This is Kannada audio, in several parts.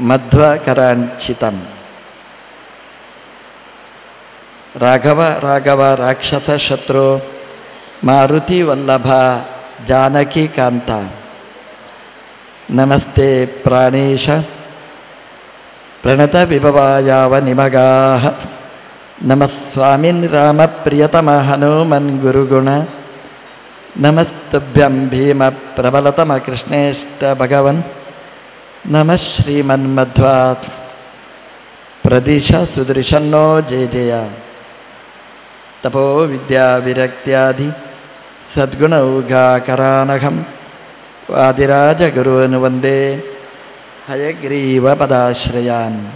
मध्वकरांचितम। राघव राघव, राक्षस, शत्रु, मारुति, वल्लभा, जानकी, कांता। नमस्ते प्राणेश। प्रणत विभवायाव निमगा। नमस्वामी राम प्रियतम हनुमन गुरुगुण। नमस्तभ्यं भीम प्रबलतम कृष्णेष्ट भगवन् नम श्रीमन्मध्वात्। प्रदिश सुदृशन्नो जे जया। तपो विद्याविरक्त्यादि सद्गुणौघाकरानघं वादिराजगुरून् वंदे हयग्रीवपदाश्रयान्।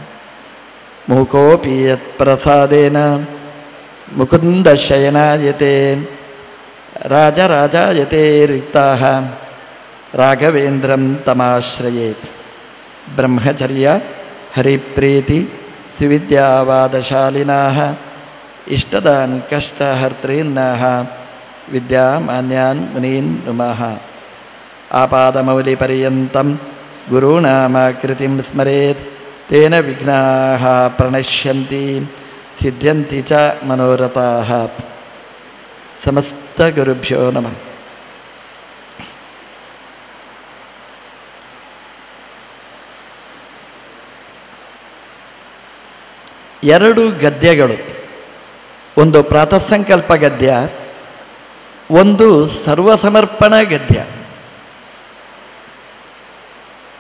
मूकोऽपि यत्प्रसादेन, मुकुन्दशयनायते, राजराजायते रिक्ताः। राघवेन्द्रं तमाश्रयेत्। ब्रह्मचर्य हरिप्रीति सुविद्यावादशालिनाः इष्टदान् कष्टहर्तॄन्नाः विद्यामान्यान् मुनीन् नुमः। आपादमौलिपर्यन्तं गुरूणामाकृतिं स्मरेत्, तेन विघ्नाः प्रणश्यन्ति सिद्ध्यन्ति च मनोरथाः। समस्तगुरुभ्यो नमः। ಎರಡು ಗದ್ಯಗಳು. ಒಂದು ಪ್ರಾತಃಸಂಕಲ್ಪ ಗದ್ಯ, ಒಂದು ಸರ್ವಸಮರ್ಪಣ ಗದ್ಯ.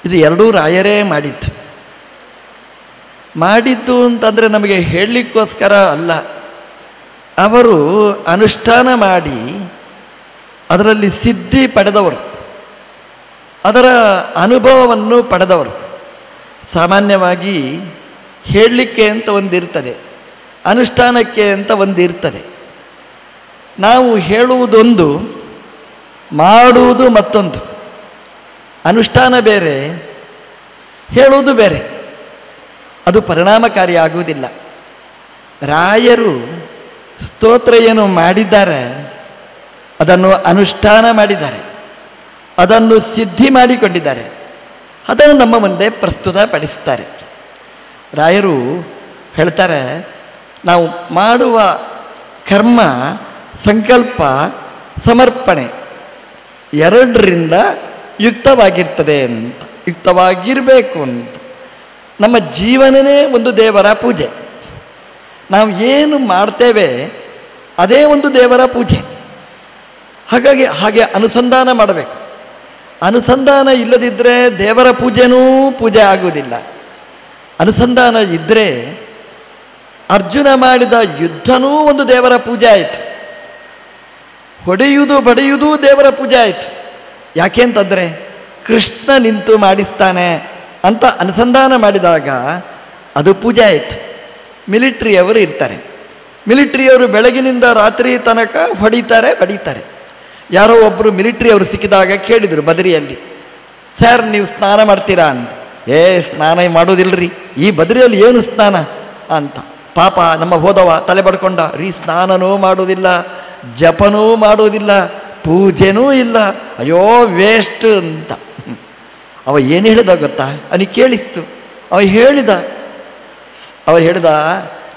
ಇದು ಎರಡೂ ರಾಯರೇ ಮಾಡಿತ್ತು ಮಾಡಿದ್ದು ಅಂತಂದರೆ ನಮಗೆ ಹೇಳಲಿಕ್ಕೋಸ್ಕರ ಅಲ್ಲ. ಅವರು ಅನುಷ್ಠಾನ ಮಾಡಿ ಅದರಲ್ಲಿ ಸಿದ್ಧಿ ಪಡೆದವರು. ಅದರ ಅನುಭವವನ್ನು ಪಡೆದವರು. ಸಾಮಾನ್ಯವಾಗಿ ಹೇಳಲಿಕ್ಕೆ ಅಂತ ಒಂದಿರ್ತದೆ, ಅನುಷ್ಠಾನಕ್ಕೆ ಅಂತ ಒಂದಿರ್ತದೆ. ನಾವು ಹೇಳುವುದೊಂದು, ಮಾಡುವುದು ಮತ್ತೊಂದು. ಅನುಷ್ಠಾನ ಬೇರೆ, ಹೇಳುವುದು ಬೇರೆ. ಅದು ಪರಿಣಾಮಕಾರಿ ಆಗುವುದಿಲ್ಲ ರಾಯರು ಸ್ತೋತ್ರ ಏನು ಮಾಡಿದ್ದಾರೆ, ಅದನ್ನು ಅನುಷ್ಠಾನ ಮಾಡಿದ್ದಾರೆ, ಅದನ್ನು ಸಿದ್ಧಿ ಮಾಡಿಕೊಂಡಿದ್ದಾರೆ, ಅದನ್ನು ನಮ್ಮ ಮುಂದೆ ಪ್ರಸ್ತುತಪಡಿಸ್ತಾರೆ ರಾಯರು ಹೇಳ್ತಾರೆ, ನಾವು ಮಾಡುವ ಕರ್ಮ, ಸಂಕಲ್ಪ, ಸಮರ್ಪಣೆ ಎರಡರಿಂದ ಯುಕ್ತವಾಗಿರ್ತದೆ ಅಂತ, ಯುಕ್ತವಾಗಿರಬೇಕು ಅಂತ. ನಮ್ಮ ಜೀವನನೇ ಒಂದು ದೇವರ ಪೂಜೆ. ನಾವು ಏನು ಮಾಡ್ತೇವೆ ಅದೇ ಒಂದು ದೇವರ ಪೂಜೆ. ಹಾಗಾಗಿ ಹಾಗೆ ಅನುಸಂಧಾನ ಮಾಡಬೇಕು. ಅನುಸಂಧಾನ ಇಲ್ಲದಿದ್ದರೆ ದೇವರ ಪೂಜೆನೂ ಪೂಜೆ ಆಗುವುದಿಲ್ಲ. ಅನುಸಂಧಾನ ಇದ್ದರೆ ಅರ್ಜುನ ಮಾಡಿದ ಯುದ್ಧನೂ ಒಂದು ದೇವರ ಪೂಜೆ ಆಯಿತು. ಹೊಡೆಯುವುದು ಬಡಿಯುವುದು ದೇವರ ಪೂಜೆ ಆಯಿತು. ಯಾಕೆ ಅಂತಂದರೆ ಕೃಷ್ಣ ನಿಂತು ಮಾಡಿಸ್ತಾನೆ ಅಂತ ಅನುಸಂಧಾನ ಮಾಡಿದಾಗ ಅದು ಪೂಜೆ ಆಯಿತು. ಮಿಲಿಟ್ರಿಯವರು ಇರ್ತಾರೆ. ಮಿಲಿಟ್ರಿಯವರು ಬೆಳಗಿನಿಂದ ರಾತ್ರಿ ತನಕ ಹೊಡಿತಾರೆ, ಬಡಿತಾರೆ. ಯಾರೋ ಒಬ್ಬರು ಮಿಲಿಟ್ರಿಯವರು ಸಿಕ್ಕಿದಾಗ ಕೇಳಿದರು ಬದರಿಯಲ್ಲಿ, ಸರ್, ನೀವು ಸ್ನಾನ ಮಾಡ್ತೀರಾ? ಅಂತ. ಏ, ಸ್ನಾನ ಮಾಡೋದಿಲ್ಲರಿ ಈ ಬದ್ರಿಯಲ್ಲಿ ಏನು ಸ್ನಾನ? ಅಂತ. ಪಾಪ ನಮ್ಮ ಹೋದವ ತಲೆ ಬಡ್ಕೊಂಡ, ರೀ, ಸ್ನಾನನೂ ಮಾಡೋದಿಲ್ಲ ಜಪನೂ ಮಾಡೋದಿಲ್ಲ ಪೂಜೆನೂ ಇಲ್ಲ. ಅಯ್ಯೋ, ವೇಸ್ಟ್ ಅಂತ. ಅವ ಏನು ಹೇಳಿದ ಗೊತ್ತಾ? ಅನಿ ಕೇಳಿಸ್ತು. ಅವ ಹೇಳಿದ ಅವ ಹೇಳಿದ,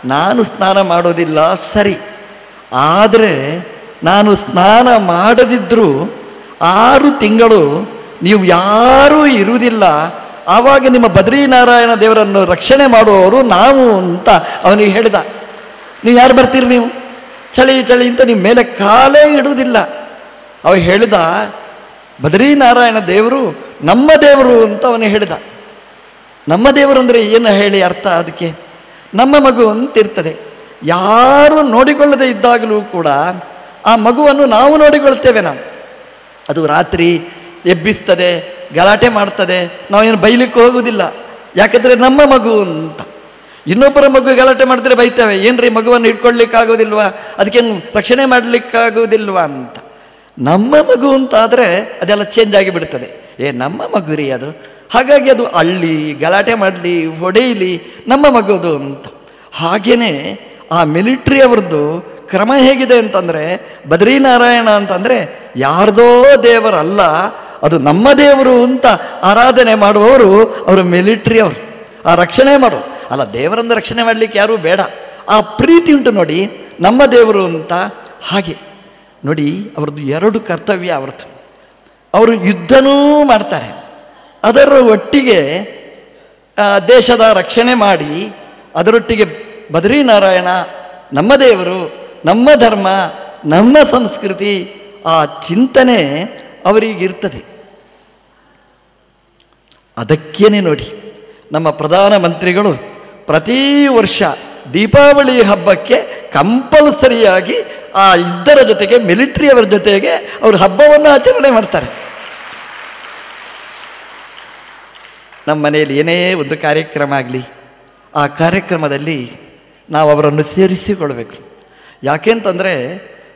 ನಾನು ಸ್ನಾನ ಮಾಡೋದಿಲ್ಲ ಸರಿ. ಆದರೆ ನಾನು ಸ್ನಾನ ಮಾಡದಿದ್ದರೂ ಆರು ತಿಂಗಳು ನೀವು ಯಾರೂ ಇರುವುದಿಲ್ಲ ಆವಾಗ ನಿಮ್ಮ ಬದ್ರೀನಾರಾಯಣ ದೇವರನ್ನು ರಕ್ಷಣೆ ಮಾಡುವವರು ನಾವು ಅಂತ ಅವನಿಗೆ ಹೇಳಿದ. ನೀವು ಯಾರು ಬರ್ತೀರಿ ನೀವು? ಚಳಿ ಚಳಿ ಅಂತ ನಿಮ್ಮ ಮೇಲೆ ಕಾಲೇ ಇಡುವುದಿಲ್ಲ. ಅವ ಹೇಳಿದ, ಬದ್ರೀನಾರಾಯಣ ದೇವರು ನಮ್ಮ ದೇವರು ಅಂತ ಅವನು ಹೇಳಿದ. ನಮ್ಮ ದೇವರು ಅಂದರೆ ಏನು ಹೇಳಿ ಅರ್ಥ ಅದಕ್ಕೆ? ನಮ್ಮ ಮಗು ಅಂತಿರ್ತದೆ ಯಾರು ನೋಡಿಕೊಳ್ಳದೆ ಇದ್ದಾಗಲೂ ಕೂಡ ಆ ಮಗುವನ್ನು ನಾವು ನೋಡಿಕೊಳ್ತೇವೆ ನಾವು. ಅದು ರಾತ್ರಿ ಎಬ್ಬಿಸ್ತದೆ ಗಲಾಟೆ ಮಾಡ್ತದೆ, ನಾವೇನು ಬೈಲಿಕ್ಕೆ ಹೋಗುವುದಿಲ್ಲ ಯಾಕಂದರೆ ನಮ್ಮ ಮಗು ಅಂತ. ಇನ್ನೊಬ್ಬರ ಮಗು ಗಲಾಟೆ ಮಾಡಿದ್ರೆ ಬೈತೇವೆ, ಏನ್ರಿ ಮಗುವನ್ನು ಇಟ್ಕೊಳ್ಲಿಕ್ಕಾಗೋದಿಲ್ವಾ ಅದಕ್ಕೇನು ರಕ್ಷಣೆ ಮಾಡಲಿಕ್ಕಾಗೋದಿಲ್ವಾ ಅಂತ. ನಮ್ಮ ಮಗು ಅಂತ ಆದರೆ ಅದೆಲ್ಲ ಚೇಂಜ್ ಆಗಿಬಿಡ್ತದೆ. ಏ, ನಮ್ಮ ಮಗು ರೀ ಅದು. ಹಾಗಾಗಿ ಅದು ಅಳ್ಳಿ, ಗಲಾಟೆ ಮಾಡಲಿ, ಹೊಡೆಯಲಿ, ನಮ್ಮ ಮಗುದು ಅಂತ. ಹಾಗೆಯೇ ಆ ಮಿಲಿಟ್ರಿ ಅವ್ರದ್ದು ಕ್ರಮ ಹೇಗಿದೆ ಅಂತಂದರೆ, ಬದ್ರೀನಾರಾಯಣ ಅಂತಂದರೆ ಯಾರ್ದೋ ದೇವರಲ್ಲ ಅದು ನಮ್ಮ ದೇವರು ಅಂತ ಆರಾಧನೆ ಮಾಡುವವರು ಅವರು ಮಿಲಿಟ್ರಿ ಅವರು. ಆ ರಕ್ಷಣೆ ಮಾಡೋರು ಅಲ್ಲ, ದೇವರನ್ನು ರಕ್ಷಣೆ ಮಾಡಲಿಕ್ಕೆ ಯಾರೂ ಬೇಡ. ಆ ಪ್ರೀತಿ ಉಂಟು ನೋಡಿ, ನಮ್ಮ ದೇವರು ಅಂತ ಹಾಗೆ. ನೋಡಿ, ಅವ್ರದ್ದು ಎರಡು ಕರ್ತವ್ಯ ಅವ್ರದ್ದು ಅವರು ಯುದ್ಧನೂ ಮಾಡ್ತಾರೆ. ಅದರ ಒಟ್ಟಿಗೆ ದೇಶದ ರಕ್ಷಣೆ ಮಾಡಿ, ಅದರೊಟ್ಟಿಗೆ ಬದ್ರಿನಾರಾಯಣ ನಮ್ಮ ದೇವರು, ನಮ್ಮ ಧರ್ಮ, ನಮ್ಮ ಸಂಸ್ಕೃತಿ, ಆ ಚಿಂತನೆ ಅವರಿಗಿರ್ತದೆ. ಅದಕ್ಕೇನೆ ನೋಡಿ, ನಮ್ಮ ಪ್ರಧಾನಮಂತ್ರಿಗಳು ಪ್ರತಿ ವರ್ಷ ದೀಪಾವಳಿ ಹಬ್ಬಕ್ಕೆ ಕಂಪಲ್ಸರಿಯಾಗಿ ಆ ಇದ್ದರ ಜೊತೆಗೆ ಮಿಲಿಟ್ರಿಯವರ ಜೊತೆಗೆ ಅವರು ಹಬ್ಬವನ್ನು ಆಚರಣೆ ಮಾಡ್ತಾರೆ. ನಮ್ಮ ಮನೆಯಲ್ಲಿ ಏನೇ ಒಂದು ಕಾರ್ಯಕ್ರಮ ಆಗಲಿ, ಆ ಕಾರ್ಯಕ್ರಮದಲ್ಲಿ ನಾವು ಅವರನ್ನು ಸೇರಿಸಿಕೊಳ್ಬೇಕು. ಯಾಕೆಂತಂದರೆ,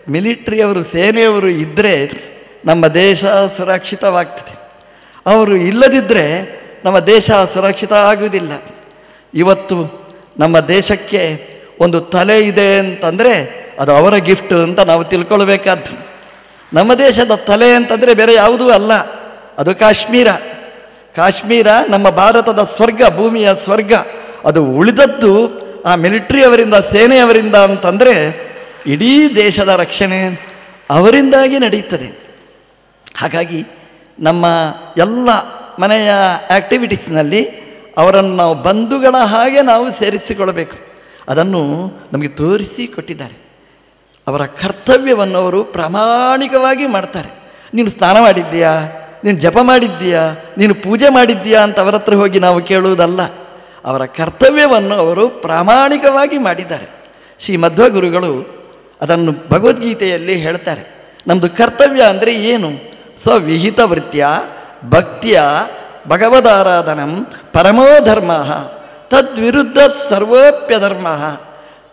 ಮಿಲಿಟ್ರಿಯವರು, ಸೇನೆಯವರು ಇದ್ದರೆ ನಮ್ಮ ದೇಶ ಸುರಕ್ಷಿತವಾಗ್ತದೆ. ಅವರು ಇಲ್ಲದಿದ್ದರೆ ನಮ್ಮ ದೇಶ ಸುರಕ್ಷಿತ ಆಗುವುದಿಲ್ಲ. ಇವತ್ತು ನಮ್ಮ ದೇಶಕ್ಕೆ ಒಂದು ತಲೆ ಇದೆ ಅಂತಂದರೆ ಅದು ಅವರ ಗಿಫ್ಟ್ ಅಂತ ನಾವು ತಿಳ್ಕೊಳ್ಬೇಕಾದ್ದು. ನಮ್ಮ ದೇಶದ ತಲೆ ಅಂತಂದರೆ ಬೇರೆ ಯಾವುದೂ ಅಲ್ಲ. ಅದು ಕಾಶ್ಮೀರ. ಕಾಶ್ಮೀರ ನಮ್ಮ ಭಾರತದ ಸ್ವರ್ಗ, ಭೂಮಿಯ ಸ್ವರ್ಗ. ಅದು ಉಳಿದದ್ದು ಆ ಮಿಲಿಟ್ರಿಯವರಿಂದ ಸೇನೆಯವರಿಂದ ಅಂತಂದರೆ ಇಡೀ ದೇಶದ ರಕ್ಷಣೆ ಅವರಿಂದಾಗಿ ನಡೆಯುತ್ತದೆ. ಹಾಗಾಗಿ ನಮ್ಮ ಎಲ್ಲ ಮನೆಯ ಆ್ಯಕ್ಟಿವಿಟೀಸ್ನಲ್ಲಿ ಅವರನ್ನು ನಾವು ಬಂಧುಗಳ ಹಾಗೆ ನಾವು ಸೇರಿಸಿಕೊಳ್ಳಬೇಕು. ಅದನ್ನು ನಮಗೆ ತೋರಿಸಿ ಕೊಟ್ಟಿದ್ದಾರೆ. ಅವರ ಕರ್ತವ್ಯವನ್ನು ಅವರು ಪ್ರಾಮಾಣಿಕವಾಗಿ ಮಾಡ್ತಾರೆ. ನೀನು ಸ್ನಾನ ಮಾಡಿದ್ದೀಯಾ? ನೀನು ಜಪ ಮಾಡಿದ್ದೀಯಾ? ನೀನು ಪೂಜೆ ಮಾಡಿದ್ದೀಯಾ ಅಂತ ಅವರ ಹತ್ರ ಹೋಗಿ ನಾವು ಕೇಳುವುದಲ್ಲ. ಅವರ ಕರ್ತವ್ಯವನ್ನು ಅವರು ಪ್ರಾಮಾಣಿಕವಾಗಿ ಮಾಡಿದ್ದಾರೆ. ಶ್ರೀ ಮಧ್ವ ಗುರುಗಳು ಅದನ್ನು ಭಗವದ್ಗೀತೆಯಲ್ಲಿ ಹೇಳ್ತಾರೆ. ನಮ್ಮದು ಕರ್ತವ್ಯ ಅಂದರೆ ಏನು? ಸ್ವವಿಹಿತ ವೃತ್ತಿಯ ಭಕ್ತಿಯ, ಭಗವದಾರಾಧನಂ, ಪರಮೋ ಧರ್ಮ, ತದ್ವಿರುದ್ಧ ಸರ್ವೋಪ್ಯಧರ್ಮ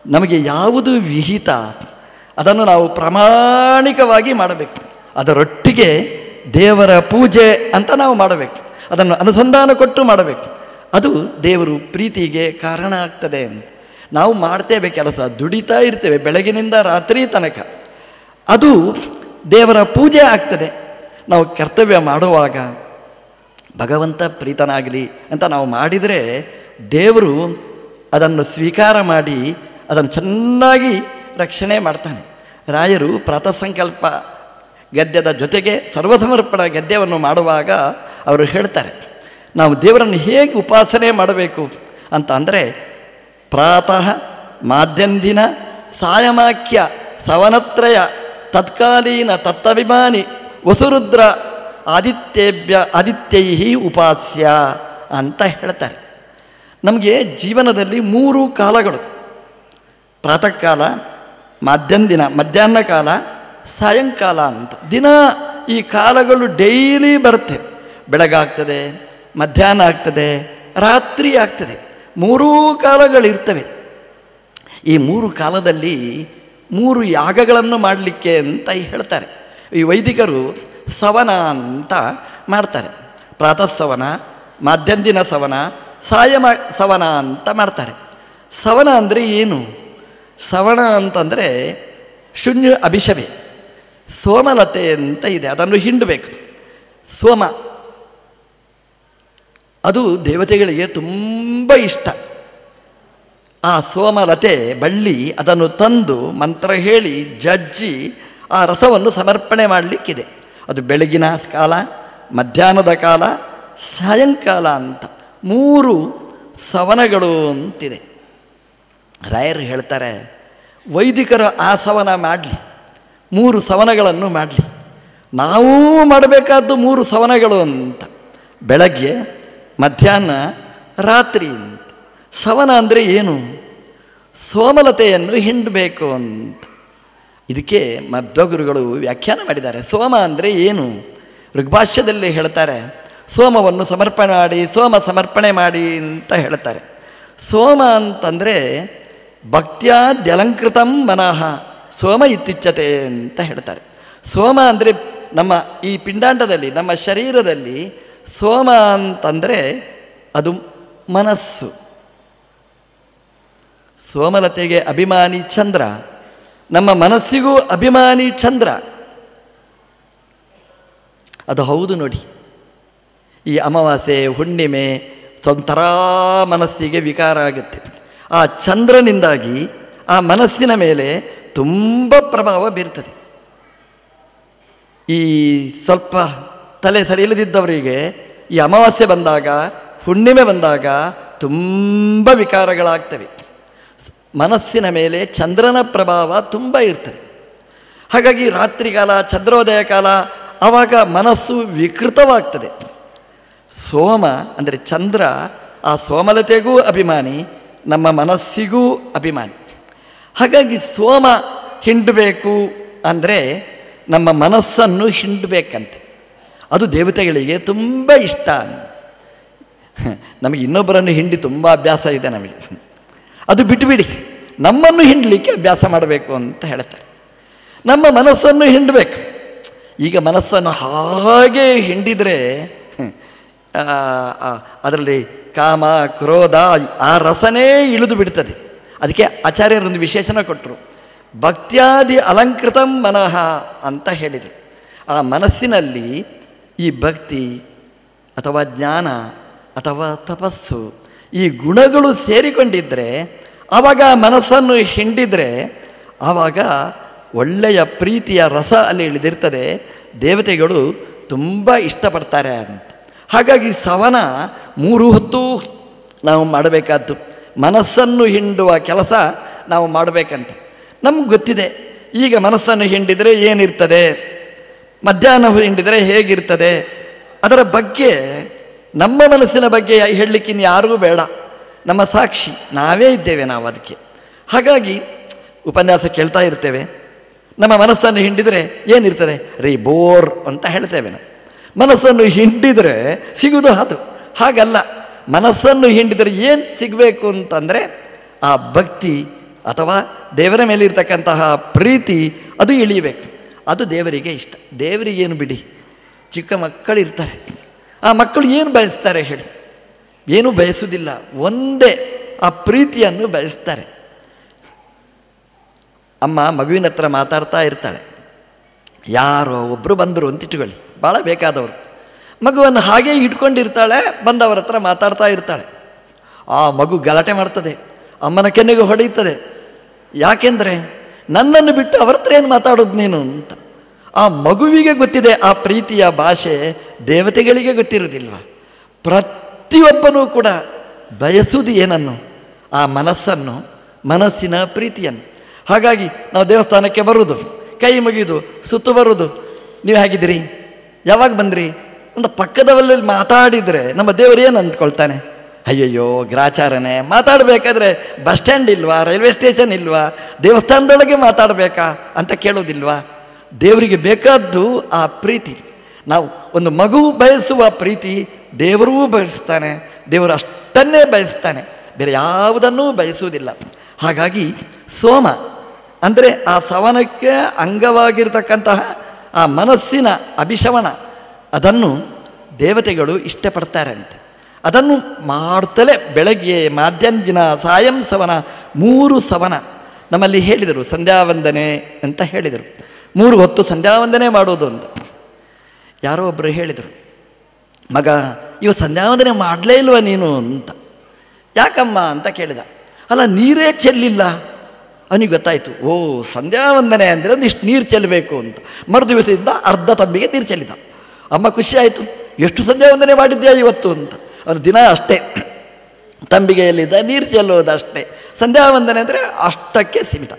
ನಮಗೆ ಯಾವುದು ವಿಹಿತ? ಅದನ್ನು ನಾವು ಪ್ರಾಮಾಣಿಕವಾಗಿ ಮಾಡಬೇಕು. ಅದರೊಟ್ಟಿಗೆ ದೇವರ ಪೂಜೆ ಅಂತ ನಾವು ಮಾಡಬೇಕು. ಅದನ್ನು ಅನುಸಂಧಾನ ಕೊಟ್ಟು ಮಾಡಬೇಕು. ಅದು ದೇವರು ಪ್ರೀತಿಗೆ ಕಾರಣ ಆಗ್ತದೆ ನಾವು ಮಾಡ್ತೇವೆ ಕೆಲಸ, ದುಡಿತಾ ಇರ್ತೇವೆ ಬೆಳಗಿನಿಂದ ರಾತ್ರಿ ತನಕ. ಅದು ದೇವರ ಪೂಜೆ ಆಗ್ತದೆ. ನಾವು ಕರ್ತವ್ಯ ಮಾಡುವಾಗ ಭಗವಂತ ಪ್ರೀತನಾಗಲಿ ಅಂತ ನಾವು ಮಾಡಿದರೆ ದೇವರು ಅದನ್ನು ಸ್ವೀಕಾರ ಮಾಡಿ ಅದನ್ನು ಚೆನ್ನಾಗಿ ರಕ್ಷಣೆ ಮಾಡ್ತಾನೆ. ರಾಯರು ಪ್ರಾತಃ ಸಂಕಲ್ಪ ಗದ್ಯದ ಜೊತೆಗೆ ಸರ್ವಸಮರ್ಪಣ ಗದ್ಯವನ್ನು ಮಾಡುವಾಗ ಅವರು ಹೇಳ್ತಾರೆ, ನಾವು ದೇವರನ್ನು ಹೇಗೆ ಉಪಾಸನೆ ಮಾಡಬೇಕು ಅಂತ ಅಂದರೆ ಪ್ರಾತಃ ಮಾಧ್ಯಂದಿನ ಸಾಯಮಾಖ್ಯ ಸವನತ್ರಯ ತತ್ಕಾಲೀನ ತತ್ತಭಿಮಾನಿ ವಸುರುದ್ರ ಆದಿತ್ಯೇಭ್ಯ ಆದಿತ್ಯೈ ಉಪಾಸ್ಯ ಅಂತ ಹೇಳ್ತಾರೆ. ನಮಗೆ ಜೀವನದಲ್ಲಿ ಮೂರು ಕಾಲಗಳು. ಪ್ರಾತಃ ಕಾಲ ಮಧ್ಯಾಹ್ನ ದಿನ, ಮಧ್ಯಾಹ್ನ ಕಾಲ, ಸಾಯಂಕಾಲ ಅಂತ. ದಿನ ಈ ಕಾಲಗಳು ಡೈಲಿ ಬರುತ್ತೆ. ಬೆಳಗಾಗ್ತದೆ ಮಧ್ಯಾಹ್ನ ಆಗ್ತದೆ, ರಾತ್ರಿ ಆಗ್ತದೆ. ಮೂರೂ ಕಾಲಗಳಿರ್ತವೆ. ಈ ಮೂರು ಕಾಲದಲ್ಲಿ ಮೂರು ಯಾಗಗಳನ್ನು ಮಾಡಲಿಕ್ಕೆ ಅಂತ ಹೇಳ್ತಾರೆ. ಈ ವೈದಿಕರು ಸವನ ಅಂತ ಮಾಡ್ತಾರೆ. ಪ್ರಾತಃ ಸವನ ಮಧ್ಯಂದಿನ ಸವನ, ಸಾಯಮ ಸವನ ಅಂತ ಮಾಡ್ತಾರೆ. ಸವನ ಅಂದರೆ ಏನು? ಸವಣ ಅಂತಂದರೆ ಶೂನ್ಯ ಅಭಿಷಮೆ ಸೋಮಲತೆ ಅಂತ ಇದೆ, ಅದನ್ನು ಹಿಂಡಬೇಕು. ಸೋಮ. ಅದು ದೇವತೆಗಳಿಗೆ ತುಂಬ ಇಷ್ಟ. ಆ ಸೋಮಲತೆ ಬಳ್ಳಿ ಅದನ್ನು ತಂದು ಮಂತ್ರ ಹೇಳಿ ಜಜ್ಜಿ ಆ ರಸವನ್ನು ಸಮರ್ಪಣೆ ಮಾಡಲಿಕ್ಕಿದೆ. ಅದು ಬೆಳಗಿನ ಕಾಲ, ಮಧ್ಯಾಹ್ನದ ಕಾಲ, ಸಾಯಂಕಾಲ ಅಂತ ಮೂರು ಸವನಗಳು ಅಂತಿದೆ. ರಾಯರು ಹೇಳ್ತಾರೆ, ವೈದಿಕರು ಆ ಸವನ ಮಾಡಲಿ, ಮೂರು ಸವನಗಳನ್ನು ಮಾಡಲಿ. ನಾವೂ ಮಾಡಬೇಕಾದ್ದು ಮೂರು ಸವನಗಳು ಅಂತ. ಬೆಳಗ್ಗೆ, ಮಧ್ಯಾಹ್ನ, ರಾತ್ರಿ ಅಂತ. ಸವನ ಅಂದರೆ ಏನು? ಸೋಮಲತೆಯನ್ನು ಹಿಂಡಬೇಕು ಅಂತ. ಇದಕ್ಕೆ ಮಧ್ವಗುರುಗಳು ವ್ಯಾಖ್ಯಾನ ಮಾಡಿದ್ದಾರೆ. ಸೋಮ ಅಂದರೆ ಏನು? ಋಗ್ಭಾಷ್ಯದಲ್ಲಿ ಹೇಳ್ತಾರೆ, ಸೋಮವನ್ನು ಸಮರ್ಪಣೆ ಮಾಡಿ, ಸೋಮ ಸಮರ್ಪಣೆ ಮಾಡಿ ಅಂತ ಹೇಳ್ತಾರೆ. ಸೋಮ ಅಂತಂದರೆ, ಭಕ್ತ್ಯಾದ್ಯಲಂಕೃತಂ ಮನಃ, ಸೋಮ ಇತ್ಯುಚ್ಯತೆ ಅಂತ ಹೇಳ್ತಾರೆ. ಸೋಮ ಅಂದರೆ ನಮ್ಮ ಈ ಪಿಂಡಾಂಡದಲ್ಲಿ, ನಮ್ಮ ಶರೀರದಲ್ಲಿ ಸೋಮ ಅಂತಂದರೆ ಅದು ಮನಸ್ಸು. ಸೋಮಲತೆಗೆ ಅಭಿಮಾನಿ ಚಂದ್ರ. ನಮ್ಮ ಮನಸ್ಸಿಗೂ ಅಭಿಮಾನಿ ಚಂದ್ರ. ಅದು ಹೌದು ನೋಡಿ. ಈ ಅಮಾವಾಸ್ಯೆ, ಹುಣ್ಣಿಮೆ ಒಂಥರ ಮನಸ್ಸಿಗೆ ವಿಕಾರ ಆಗುತ್ತೆ. ಆ ಚಂದ್ರನಿಂದಾಗಿ ಆ ಮನಸ್ಸಿನ ಮೇಲೆ ತುಂಬ ಪ್ರಭಾವ ಬೀರ್ತದೆ. ಈ ಸ್ವಲ್ಪ ತಲೆ ಸರಿ ಇಲ್ಲದಿದ್ದವರಿಗೆ ಈ ಅಮಾವಾಸ್ಯೆ ಬಂದಾಗ, ಹುಣ್ಣಿಮೆ ಬಂದಾಗ ತುಂಬ ವಿಕಾರಗಳಾಗ್ತವೆ. ಮನಸ್ಸಿನ ಮೇಲೆ ಚಂದ್ರನ ಪ್ರಭಾವ ತುಂಬ ಇರ್ತದೆ. ಹಾಗಾಗಿ ರಾತ್ರಿಕಾಲ ಚಂದ್ರೋದಯ ಕಾಲ ಆವಾಗ ಮನಸ್ಸು ವಿಕೃತವಾಗ್ತದೆ. ಸೋಮ ಅಂದರೆ ಚಂದ್ರ, ಆ ಸೋಮಲತೆಗೂ ಅಭಿಮಾನಿ, ನಮ್ಮ ಮನಸ್ಸಿಗೂ ಅಭಿಮಾನಿ. ಹಾಗಾಗಿ ಸೋಮ ಹಿಂಡಬೇಕು ಅಂದರೆ ನಮ್ಮ ಮನಸ್ಸನ್ನು ಹಿಂಡಬೇಕಂತೆ. ಅದು ದೇವತೆಗಳಿಗೆ ತುಂಬ ಇಷ್ಟ. ನಮಗೆ ಇನ್ನೊಬ್ಬರನ್ನು ಹಿಂಡಿ ತುಂಬ ಅಭ್ಯಾಸ ಇದೆ ನಮಗೆ. ಅದು ಬಿಟ್ಟುಬಿಡಿ ನಮ್ಮನ್ನು ಹಿಂಡಲಿಕ್ಕೆ ಅಭ್ಯಾಸ ಮಾಡಬೇಕು ಅಂತ ಹೇಳ್ತಾರೆ. ನಮ್ಮ ಮನಸ್ಸನ್ನು ಹಿಂಡಬೇಕು. ಈಗ ಮನಸ್ಸನ್ನು ಹಾಗೆ ಹಿಂಡಿದರೆ ಅದರಲ್ಲಿ ಕಾಮ, ಕ್ರೋಧ, ಆ ರಸನೇ ಇಳಿದು ಬಿಡ್ತದೆ. ಅದಕ್ಕೆ ಆಚಾರ್ಯರೊಂದು ವಿಶೇಷಣ ಕೊಟ್ಟರು. ಭಕ್ತ್ಯಾದಿ ಅಲಂಕೃತಂ ಮನಃ ಅಂತ ಹೇಳಿದರು. ಆ ಮನಸ್ಸಿನಲ್ಲಿ ಈ ಭಕ್ತಿ ಅಥವಾ ಜ್ಞಾನ ಅಥವಾ ತಪಸ್ಸು ಈ ಗುಣಗಳು ಸೇರಿಕೊಂಡಿದ್ದರೆ ಆವಾಗ ಮನಸ್ಸನ್ನು ಹಿಂಡಿದರೆ ಆವಾಗ ಒಳ್ಳೆಯ ಪ್ರೀತಿಯ ರಸ ಅಲ್ಲಿ ಇಳಿದಿರ್ತದೆ. ದೇವತೆಗಳು ತುಂಬ ಇಷ್ಟಪಡ್ತಾರೆ. ಅಂತ ಹಾಗಾಗಿ ಸವನ ಮೂರು ಹೊತ್ತು ನಾವು ಮಾಡಬೇಕಾದ್ದು. ಮನಸ್ಸನ್ನು ಹಿಂಡುವ ಕೆಲಸ ನಾವು ಮಾಡಬೇಕಂತ. ನಮ್ಗೆ ಗೊತ್ತಿದೆ. ಈಗ ಮನಸ್ಸನ್ನು ಹಿಂಡಿದರೆ ಏನಿರ್ತದೆ? ಮಧ್ಯಾಹ್ನ ಹಿಂಡಿದರೆ ಹೇಗಿರ್ತದೆ? ಅದರ ಬಗ್ಗೆ ನಮ್ಮ ಮನಸ್ಸಿನ ಬಗ್ಗೆ ಹೇಳಲಿಕ್ಕೆ ಇನ್ನು ಯಾರಿಗೂ ಬೇಡ. ನಮ್ಮ ಸಾಕ್ಷಿ, ನಾವೇ ಇದ್ದೇವೆ ನಾವು ಅದಕ್ಕೆ. ಹಾಗಾಗಿ ಉಪನ್ಯಾಸ ಕೇಳ್ತಾ ಇರ್ತೇವೆ. ನಮ್ಮ ಮನಸ್ಸನ್ನು ಹಿಂಡಿದರೆ ಏನಿರ್ತದೆ? ರೀ ಬೋರ್ ಅಂತ ಹೇಳ್ತೇವೆ ನಾವು. ಮನಸ್ಸನ್ನು ಹಿಂಡಿದರೆ ಸಿಗುವುದು ಅದು. ಹಾಗಲ್ಲ, ಮನಸ್ಸನ್ನು ಹಿಂಡಿದರೆ ಏನು ಸಿಗಬೇಕು ಅಂತಂದರೆ ಆ ಭಕ್ತಿ ಅಥವಾ ದೇವರ ಮೇಲೆ ಇರ್ತಕ್ಕಂತಹ ಪ್ರೀತಿ, ಅದು ಇಳಿಯಬೇಕು. ಅದು ದೇವರಿಗೆ ಇಷ್ಟ. ದೇವರಿಗೇನು ಬಿಡಿ? ಚಿಕ್ಕ ಮಕ್ಕಳು ಇರ್ತಾರೆ ಆ ಮಕ್ಕಳು ಏನು ಬಯಸ್ತಾರೆ ಹೇಳಿ. ಏನೂ ಬಯಸುವುದಿಲ್ಲ. ಒಂದೇ ಆ ಪ್ರೀತಿಯನ್ನು ಬಯಸ್ತಾರೆ. ಅಮ್ಮ ಮಗುವಿನ ಹತ್ರ ಮಾತಾಡ್ತಾ ಇರ್ತಾಳೆ. ಯಾರೋ ಒಬ್ಬರು ಬಂದರು ಅಂತ ಇಟ್ಕೊಳ್ಳಿ. ಭಾಳ ಬೇಕಾದವರು. ಮಗುವನ್ನು ಹಾಗೇ ಇಟ್ಕೊಂಡಿರ್ತಾಳೆ, ಬಂದವರ ಹತ್ರ ಮಾತಾಡ್ತಾ ಇರ್ತಾಳೆ. ಆ ಮಗು ಗಲಾಟೆ ಮಾಡ್ತದೆ. ಅಮ್ಮನ ಕೆನ್ನೆಗೆ ಹೊಡೆಯುತ್ತದೆ. ಯಾಕೆಂದರೆ ನನ್ನನ್ನು ಬಿಟ್ಟು ಅವರ ಹತ್ರ ಏನು ಮಾತಾಡೋದು ನೀನು ಅಂತ. ಆ ಮಗುವಿಗೆ ಗೊತ್ತಿದೆ ಆ ಪ್ರೀತಿಯ ಭಾಷೆ ದೇವತೆಗಳಿಗೆ ಗೊತ್ತಿರುವುದಿಲ್ವ? ಪ್ರತಿಯೊಬ್ಬನೂ ಕೂಡ ಬಯಸುವುದು ಏನನ್ನು? ಆ ಮನಸ್ಸನ್ನು, ಮನಸ್ಸಿನ ಪ್ರೀತಿಯನ್ನು. ಹಾಗಾಗಿ ನಾವು ದೇವಸ್ಥಾನಕ್ಕೆ ಬರುವುದು, ಕೈ ಮುಗಿದು ಸುತ್ತು ಬರುವುದು. ನೀವು ಹೇಗಿದ್ದೀರಿ? ಯಾವಾಗ ಬಂದ್ರಿ? ಒಂದು ಪಕ್ಕದವಲ್ಲಿ ಮಾತಾಡಿದರೆ ನಮ್ಮ ದೇವರು ಏನು ಅಂದ್ಕೊಳ್ತಾನೆ? ಅಯ್ಯಯ್ಯೋ, ಗ್ರಾಚಾರನೇ, ಮಾತಾಡಬೇಕಾದ್ರೆ ಬಸ್ ಸ್ಟ್ಯಾಂಡ್ ಇಲ್ವಾ, ರೈಲ್ವೆ ಸ್ಟೇಷನ್ ಇಲ್ವಾ, ದೇವಸ್ಥಾನದೊಳಗೆ ಮಾತಾಡಬೇಕಾ ಅಂತ ಕೇಳೋದಿಲ್ವಾ ದೇವರಿಗೆ ಬೇಕಾದ್ದು ಆ ಪ್ರೀತಿ. ನಾವು ಒಂದು ಮಗು ಬಯಸುವ ಪ್ರೀತಿ ದೇವರೂ ಬಯಸ್ತಾನೆ, ದೇವರು ಅಷ್ಟನ್ನೇ ಬಯಸ್ತಾನೆ, ಬೇರೆ ಯಾವುದನ್ನೂ ಬಯಸುವುದಿಲ್ಲ. ಹಾಗಾಗಿ ಸೋಮ ಅಂದರೆ ಆ ಸವನಕ್ಕೆ ಅಂಗವಾಗಿರತಕ್ಕಂತಹ ಆ ಮನಸ್ಸಿನ ಅಭಿಶವನ, ಅದನ್ನು ದೇವತೆಗಳು ಇಷ್ಟಪಡ್ತಾರಂತೆ. ಅದನ್ನು ಮಾಡ್ತಲೇ ಬೆಳಗ್ಗೆ ಮಾಧ್ಯಾಹ್ನ ಸಾಯಂ ಸವನ, ಮೂರು ಸವನ ನಮ್ಮಲ್ಲಿ ಹೇಳಿದರು, ಸಂಧ್ಯಾವಂದನೆ ಅಂತ ಹೇಳಿದರು. ಮೂರು ಹೊತ್ತು ಸಂಧ್ಯಾವಂದನೆ ಮಾಡೋದು ಅಂತ ಯಾರೋ ಒಬ್ಬರು ಹೇಳಿದರು, ಮಗ, ಇವ ಸಂಧ್ಯಾವಂದನೆ ಮಾಡಲೇ ಇಲ್ವ ನೀನು? ಅಂತ. ಯಾಕಮ್ಮ? ಅಂತ ಕೇಳಿದ. ಅಲ್ಲ, ನೀರೇ ಚೆಲ್ಲಿಲ್ಲ? ಅವನಿಗೆ ಗೊತ್ತಾಯಿತು. ಓ, ಸಂಧ್ಯಾವಂದನೆ ಅಂದರೆ ಒಂದಿಷ್ಟು ನೀರು ಚೆಲ್ಲಬೇಕು ಅಂತ. ಮರು ದಿವಸದಿಂದ ಅರ್ಧ ತಂಬಿಗೆ ನೀರು ಚೆಲ್ಲಿದ. ಅಮ್ಮ, ಖುಷಿ ಆಯಿತು. ಎಷ್ಟು ಸಂಧ್ಯಾವಂದನೆ ಮಾಡಿದ್ಯಾ ಇವತ್ತು? ಅಂತ. ಅವನು ದಿನ ಅಷ್ಟೇ ತಂಬಿಗೆಯಲ್ಲಿದ್ದ ನೀರು ಚೆಲ್ಲೋದು ಅಷ್ಟೇ ಸಂಧ್ಯಾವಂದನೆ ಅಂದರೆ ಅಷ್ಟಕ್ಕೆ ಸೀಮಿತ.